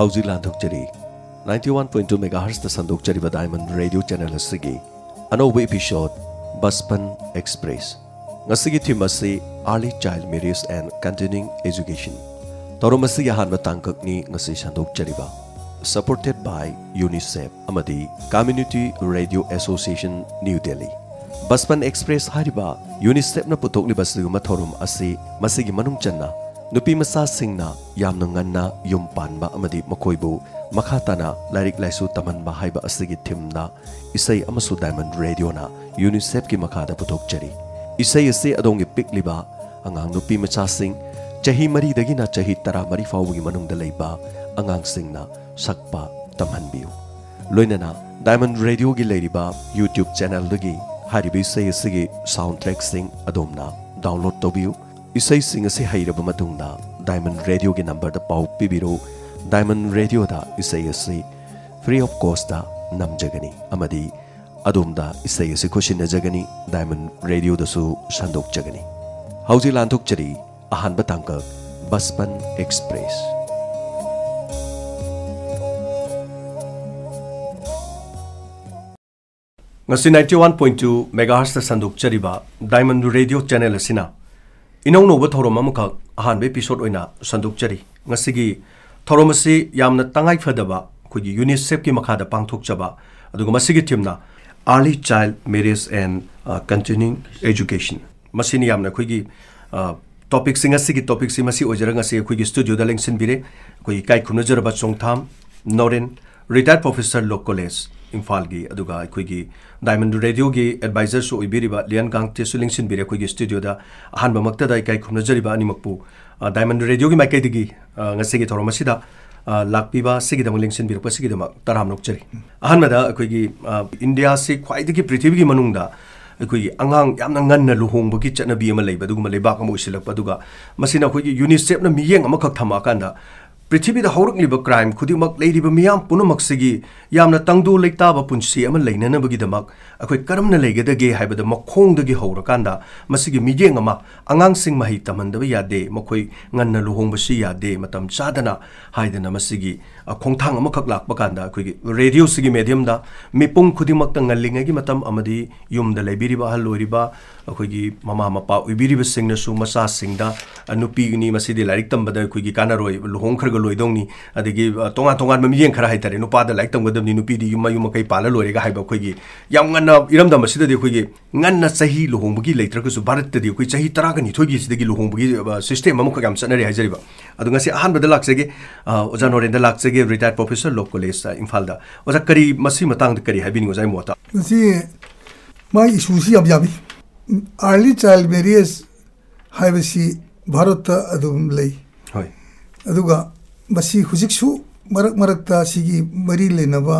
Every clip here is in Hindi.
ꯍꯧꯖꯤꯛ ꯂꯥꯟꯊꯣꯛꯆꯔꯤ ninety one point two mega ꯍꯔꯁꯇ ꯁꯟꯗꯣꯛꯆꯔꯤꯕ diamond radio channel ꯑꯁꯤꯒꯤ ꯑꯅꯧꯕ ꯏꯄꯤꯁꯣꯗ ꯕꯁꯄꯟ ꯑꯦꯛꯁꯄ꯭ꯔꯦꯁ ꯉꯁꯤꯒꯤ ꯊꯤꯝ ꯑꯁꯤ early child marriage N ꯀꯟꯇꯤꯅ꯭ꯌꯨꯡ education ꯊꯧꯔꯝ ꯑꯁꯤꯒꯤ ꯑꯍꯥꯟꯕ ꯇꯥꯡꯀꯛꯅꯤ ꯉꯁꯤ ꯁꯟꯗꯣꯛꯆꯔꯤꯕ supported by UNICEF amadi Community Radio Association New Delhi Baspan Express hariba UNICEF na putokliba siguma thorum asi masigi manung नुपीमसासिना यम पानी मकोबू मखाता लाइक लाइसु तमनब इसई इसे डायमंड रेडियोना यूनिसेफ की मखा पुथोचरी इसे अदोंगे पिकली अगंग नुपीमचासिंग चही मरी चही तरा मरी फाउगी अगंग सकप तमन लोनना डायमन रेडियो की यूट्यूब चेनल इसे साउंड ट्रैक अदोमना डाउनलोड तौर तो इसब डायम रेडियो के नंबर पा पीबीर डायम रेडियो इसई फ्री ऑफ़ कॉस्ट नमजगनी इसई खुशी डायम रेडियो सदोगनी अहब तक Bachpan express ninety one point two mega सन्दोचरी Diamond radio channel inong no thorom amukha ahan be episode oina sanduk chari ngasi gi thorom asi yamna tangai phadaba khugi unicef ki makha da pangthok chaba aduga masi gi thimna early child marriage and uh, continuing education masini yamna khugi uh, topic singa sigi topic si masi ojara ngasi khugi studio da lengsin bire khugi kai khumna jaraba chongtham noren retired professor law college ꯏꯝꯐꯥꯜꯒꯤ ꯑꯗꯨꯒ ꯑꯩꯈꯣꯏꯒꯤ ꯗꯥꯏꯃꯟ ꯔꯦꯗꯤꯑꯣꯒꯤ ꯑꯦꯗꯚꯥꯏꯖꯔꯁꯨ ꯑꯣꯏꯕꯤꯔꯤꯕ ꯂꯤꯌꯟ ꯒꯥꯡꯇꯦꯁꯨ ꯂꯤꯡꯁꯤꯟꯕꯤꯔꯦ ꯑꯩꯈꯣꯏꯒꯤ ꯁ꯭ꯇꯨꯗꯤꯑꯣꯗ ꯑꯍꯥꯟꯕꯃꯛꯇꯗ ꯏꯀꯥꯏ ꯈꯨꯝꯅꯖꯔꯤꯕ ꯑꯅꯤꯃꯛꯄꯨ ꯗꯥꯏꯃꯟ ꯔꯦꯗꯤꯑꯣꯒꯤ ꯃꯥꯏꯀꯩꯗꯒꯤ ꯉꯁꯤꯒꯤ ꯊꯧꯔꯝ ꯑꯁꯤꯗ ꯂꯥꯛꯄꯤꯕ ꯁꯤꯒꯤꯗꯃꯛ ꯂꯤꯡꯁꯤꯟꯕꯤꯔꯛꯄ ꯁꯤꯒꯤꯗꯃꯛ ꯇꯔꯥꯝ ꯅꯣꯛꯆꯔꯤ ꯑꯍꯥꯟꯕꯗ ꯑꯩꯈꯣꯏꯒꯤ ꯏꯟꯗꯤꯌꯥꯁꯤ ꯈ꯭ꯋꯥꯏꯗꯒꯤ ꯄ꯭ꯔꯤꯊꯤꯕꯤꯒꯤ ꯃꯅꯨꯡꯗ ꯑꯩꯈꯣꯏꯒꯤ ꯑꯉꯥꯡ ꯌꯥꯝꯅ ꯉꯟꯅ ꯂꯨꯍꯣꯡꯕꯒꯤ ꯆꯠꯅꯕꯤ ꯑꯃ ꯂꯩꯕ ꯑꯗꯨꯒꯨꯝꯕ ꯂꯩꯕꯥꯛ ꯑꯃ ꯑꯣꯏꯁꯤꯜꯂꯛꯄ ꯑꯗꯨꯒ ꯃꯁꯤꯅ ꯑꯩꯈꯣꯏꯒꯤ ꯌꯨꯅꯤꯁꯦꯐꯅ ꯃꯤꯠꯌꯦꯡ ꯑꯃꯈꯛ ꯊꯝꯃꯛꯑꯀꯥꯟꯗ ꯄ꯭ꯔꯤꯊꯤꯕꯤꯗ ꯍꯧꯔꯛꯂꯤꯕ ꯀ꯭ꯔꯥꯏꯝ ꯈꯨꯗꯤꯡꯃꯛ ꯂꯩꯔꯤꯕ ꯃꯤꯌꯥꯝ ꯄꯨꯝꯅꯃꯛꯁꯤꯒꯤ ꯌꯥꯝꯅ ꯇꯪꯗꯨ ꯂꯩꯇꯥꯕ ꯄꯨꯟꯁꯤ ꯑꯃ ꯂꯩꯅꯅꯕꯒꯤꯗꯃꯛ ꯑꯩꯈꯣꯏ ꯀꯔꯝꯅ ꯂꯩꯒꯗꯒꯦ ꯍꯥꯏꯕꯗ ꯃꯈꯣꯡꯗꯒꯤ ꯍꯧꯔꯀꯥꯟꯗ ꯃꯁꯤꯒꯤ ꯃꯤꯠꯌꯦꯡ ꯑꯃ ꯑꯉꯥꯡꯁꯤꯡ ꯃꯍꯩ ꯇꯝꯍꯟꯗꯕ ꯌꯥꯗꯦ ꯃꯈꯣꯏ ꯉꯟꯅ ꯂꯨꯍꯣꯡꯕꯁꯤ ꯌꯥꯗे ꯃꯇꯝ ꯆꯥꯗꯅ ꯍꯥꯏꯗꯅ ꯃꯁꯤꯒꯤ ꯈꯣꯡꯊꯥꯡ ꯑꯃꯈꯛ ꯂꯥꯛꯄ ꯀꯥꯟꯗ ꯑꯩꯈꯣꯏꯒꯤ ꯔꯦꯗꯤꯑꯣꯁꯤꯒꯤ ꯃꯦꯗꯤꯌꯝꯗ ꯃꯤꯄꯨꯝ ꯈꯨꯗꯤꯡꯃꯛꯇ ꯉꯜꯂꯤꯉꯩꯒꯤ ꯃꯇꯝ ꯑꯃꯗꯤ ꯌꯨꯝꯗ ꯂꯩꯕꯤꯔꯤꯕ ꯑꯍꯜ ꯑꯣꯏꯔꯤꯕ ꯑꯩꯈꯣꯏꯒꯤ ꯃꯃꯥ ꯃꯄꯥ ꯑꯣꯏꯕꯤꯔꯤꯕꯁꯤꯡꯅꯁꯨ ꯃꯆꯥꯁꯤꯡꯗ ꯅꯨꯄꯤꯒꯤꯅꯤ ꯃꯁꯤꯗꯤ ꯂꯥꯏꯔꯤꯛ ꯇꯝꯕꯗ ꯑꯩꯈꯣꯏꯒꯤ ꯀꯥꯟꯅꯔꯣꯏ ꯂꯨꯍꯣꯡꯈ꯭ꯔꯒ ꯂꯣꯏꯗꯧꯅꯤ ꯑꯗꯒꯤ ꯇꯣꯉꯥꯟ ꯇꯣꯉꯥꯟꯕ ꯃꯤꯠꯌꯦꯡ ꯈꯔ ꯍꯥꯏꯇꯥꯔꯦ ꯅꯨꯄꯥꯗ ꯂꯥꯏꯔꯤꯛ ꯇꯝꯒꯗꯕꯅꯤ ꯅꯨꯄꯤꯗꯤ ꯌꯨꯝ ꯃꯌꯨꯝ ꯃꯀꯩ ꯄꯥꯜꯂ ꯂꯣꯏꯔꯦꯒ ꯍꯥꯏꯕ ꯑꯩꯈꯣꯏꯒꯤ ꯌꯥꯝ ꯉꯟꯅ ꯏꯔꯝꯗꯝ ꯑꯁꯤꯗꯗꯤ ꯑꯩꯈꯣꯏꯒꯤ ꯉꯟꯅ ꯆꯍꯤ ꯂꯨꯍꯣꯡꯕꯒꯤ ꯂꯩꯇ꯭ꯔꯒꯁꯨ ꯚꯥꯔꯠꯇꯗꯤ ꯑꯩꯈꯣꯏ ꯆꯍꯤ ꯇꯔꯥꯒ ꯅꯤꯊꯣꯏꯒꯤ ꯁꯤꯗꯒꯤ ꯂꯨꯍꯣꯡꯕꯒꯤ ꯁꯤꯁꯇꯦꯝ ꯑꯃꯈꯛ ꯌꯥꯝ ꯆꯠꯅꯔꯤ ꯍꯥꯏꯖꯔꯤꯕ ꯑꯗꯣ ꯉꯁꯤ ꯑꯍꯥꯟꯕꯗ ꯂꯥꯛꯆꯒꯦ ꯑꯣꯖꯥ ꯅꯣꯔꯦꯟꯗ ꯂꯥꯛꯆꯒꯦ ꯔꯤꯇꯥꯌꯔ ꯄ꯭ꯔꯣꯐꯦꯁꯔ ꯂꯣ ꯀꯣꯂꯦꯖ ꯏꯝꯐꯥꯜꯗ ꯑꯣꯖꯥ ꯀꯔꯤ ꯃꯁꯤ ꯃꯇꯥꯡꯗ ꯀꯔꯤ ꯍꯥꯏꯕꯤꯅꯤꯡꯉꯤ ꯑꯣꯖꯥꯒꯤ ꯃꯣꯠꯇ ꯃꯁꯤ ꯃꯥꯒꯤ ꯏꯁꯨꯁꯤ ꯌꯥꯝ ꯌꯥꯝꯃꯤ ꯑꯥꯔꯂꯤ ꯆꯥꯏꯜ ꯃꯦꯔꯤꯌꯦꯖ ꯍꯥꯏꯕꯁꯤ ꯚꯥꯔꯠꯇ ꯑꯗꯨꯝ ꯂꯩ ꯍꯣꯏ ꯑꯗꯨꯒ ꯃꯁꯤ ꯍꯧꯖꯤꯛꯁꯨ ꯃꯔꯛ ꯃꯔꯛꯇ ꯁꯤꯒꯤ ꯃꯔꯤ ꯂꯩꯅꯕ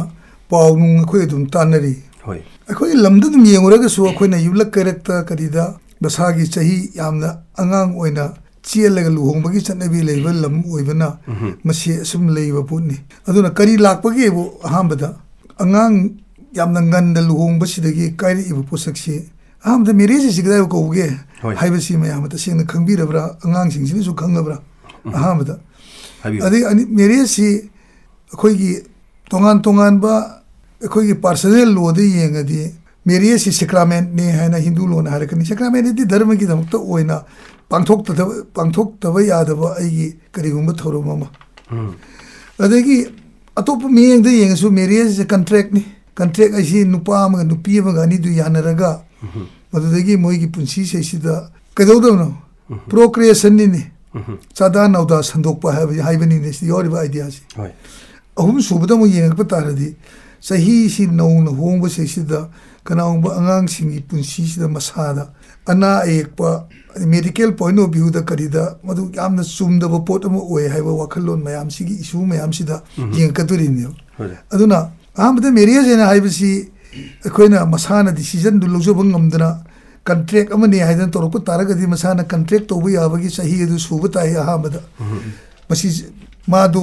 ꯄꯥꯎ ꯅꯨꯡ ꯑꯩꯈꯣꯏ ꯑꯗꯨꯝ ꯇꯥꯟꯅꯔꯤ ꯍꯣꯏ ꯑꯩꯈꯣꯏꯒꯤ ꯂꯝꯗ ꯑꯗꯨꯝ ꯌꯦꯡꯉꯨꯔꯒꯁꯨ ꯑꯩꯈꯣꯏꯅ ꯌꯨꯝꯂꯛ ꯀꯩꯔꯛꯇ ꯀꯔꯤꯗ ꯃꯁꯥꯒꯤ ꯆꯍꯤ ꯌꯥꯝꯅ ꯑꯉꯥꯡ ꯑꯣꯏꯅ चेलग लुहोंग की चने भी ले बल लम ओइबना मसे असुम ले बपुनी अदुना करी लाग बगी वो हाम बदा अंगांग से नंगन द लुहोंग बसी दगी काई इब पोसक्सी हाम द मेरे जी सिगदा को उगे हाइबसी में हाम त सिंग खंगबी रबरा है हिंदू लोन हारकनी सैक्रामेंट धर्म की दमक ꯄꯥꯡꯊꯣꯛꯇꯕ ꯄꯥꯡꯊꯣꯛꯇꯕ ꯌꯥꯗꯕ ꯑꯩꯒꯤ ꯀꯔꯤꯒꯨꯝꯕ ꯊꯧꯔꯝ ꯑꯃ ꯑꯗꯒꯤ ꯑꯇꯣꯞꯄ ꯃꯤꯠꯌꯦꯡꯗ ꯌꯦꯡꯉꯁꯨ ꯃꯦꯔꯦꯖꯁꯦ ꯀꯟꯇ꯭ꯔꯦꯛꯅꯤ ꯀꯟꯇ꯭ꯔꯦꯛ ꯑꯁꯤ ꯅꯨꯄꯥ ꯑꯃꯒ ꯅꯨꯄꯤ ꯑꯃꯒ ꯑꯅꯤꯗꯨ ꯌꯥꯅꯔꯒ ꯃꯗꯨꯗꯒꯤ ꯃꯣꯏꯒꯤ ꯄꯨꯟꯁꯤꯁꯤꯗ ꯀꯩꯗꯧꯗꯕꯅꯣ ꯄ꯭ꯔꯣꯀ꯭ꯔꯤꯌꯦꯁꯟꯅꯤꯅꯤ ꯆꯥꯗꯥ ꯅꯥꯎꯗꯥ ꯁꯟꯗꯣꯛꯄ ꯍꯥꯏꯕ ꯍꯥꯏꯕꯅꯤꯅꯦ ꯁꯤ ꯌꯥꯎꯔꯤꯕ ꯑꯥꯏꯗꯤꯌꯥꯁꯤ ꯍꯣꯏ ꯑꯍꯨꯝ ꯁꯨꯕꯗ ꯑꯃꯨꯛ ꯌꯦꯡꯉꯛꯄ ꯇꯥꯔꯗꯤ ꯆꯍꯤꯁꯤ ꯅꯧꯅ ꯍꯣꯡꯕꯁꯤꯁꯤꯗ ꯀꯅꯥꯒꯨꯝꯕ ꯑꯉꯥꯡꯁꯤꯡꯒꯤ ꯄꯨꯟꯁꯤꯁꯤꯗ ꯃꯁꯥꯗ ꯑꯅꯥ ꯑꯌꯦꯛꯄ ꯃꯦꯗꯤꯀꯦꯜ ꯄꯣꯏꯟ ꯑꯣꯐ ꯚ꯭ꯌꯨꯗ ꯀꯔꯤꯗ ꯃꯗꯨ ꯌꯥꯝꯅ ꯆꯨꯝꯗꯕ ꯄꯣꯠ ꯑꯃ ꯑꯣꯏ ꯍꯥꯏꯕ ꯋꯥꯈꯜꯂꯣꯟ ꯃꯌꯥꯝꯁꯤꯒꯤ ꯏꯁꯨ ꯃꯌꯥꯝꯁꯤꯗ ꯌꯦꯡꯉꯛꯀꯗꯣꯔꯤꯅꯦꯕ ꯍꯣꯏ ꯑꯗꯨꯅ ꯑꯍꯥꯟꯕꯗ ꯃꯦꯔꯤꯌꯦꯖ ꯍꯥꯏꯅ ꯍꯥꯏꯕꯁꯤ ꯑꯩꯈꯣꯏꯅ ꯃꯁꯥꯅ ꯗꯤꯁꯤꯖꯟꯗꯨ ꯂꯧꯖꯕ ꯉꯝꯗꯅ ꯀꯟꯇ꯭ꯔꯦꯛ ꯑꯃꯅꯤ ꯍꯥꯏꯗꯅ ꯇꯧꯔꯛꯄ ꯇꯥꯔꯒꯗꯤ ꯃꯁꯥꯅ ꯀꯟꯇ꯭ꯔꯦꯛ ꯇꯧꯕ ꯌꯥꯕꯒꯤ ꯆꯍꯤ ꯑꯗꯨ ꯁꯨꯕ ꯇꯥꯏ ꯑꯍꯥꯟꯕꯗ ꯃꯁꯤ ꯃꯥꯗꯨ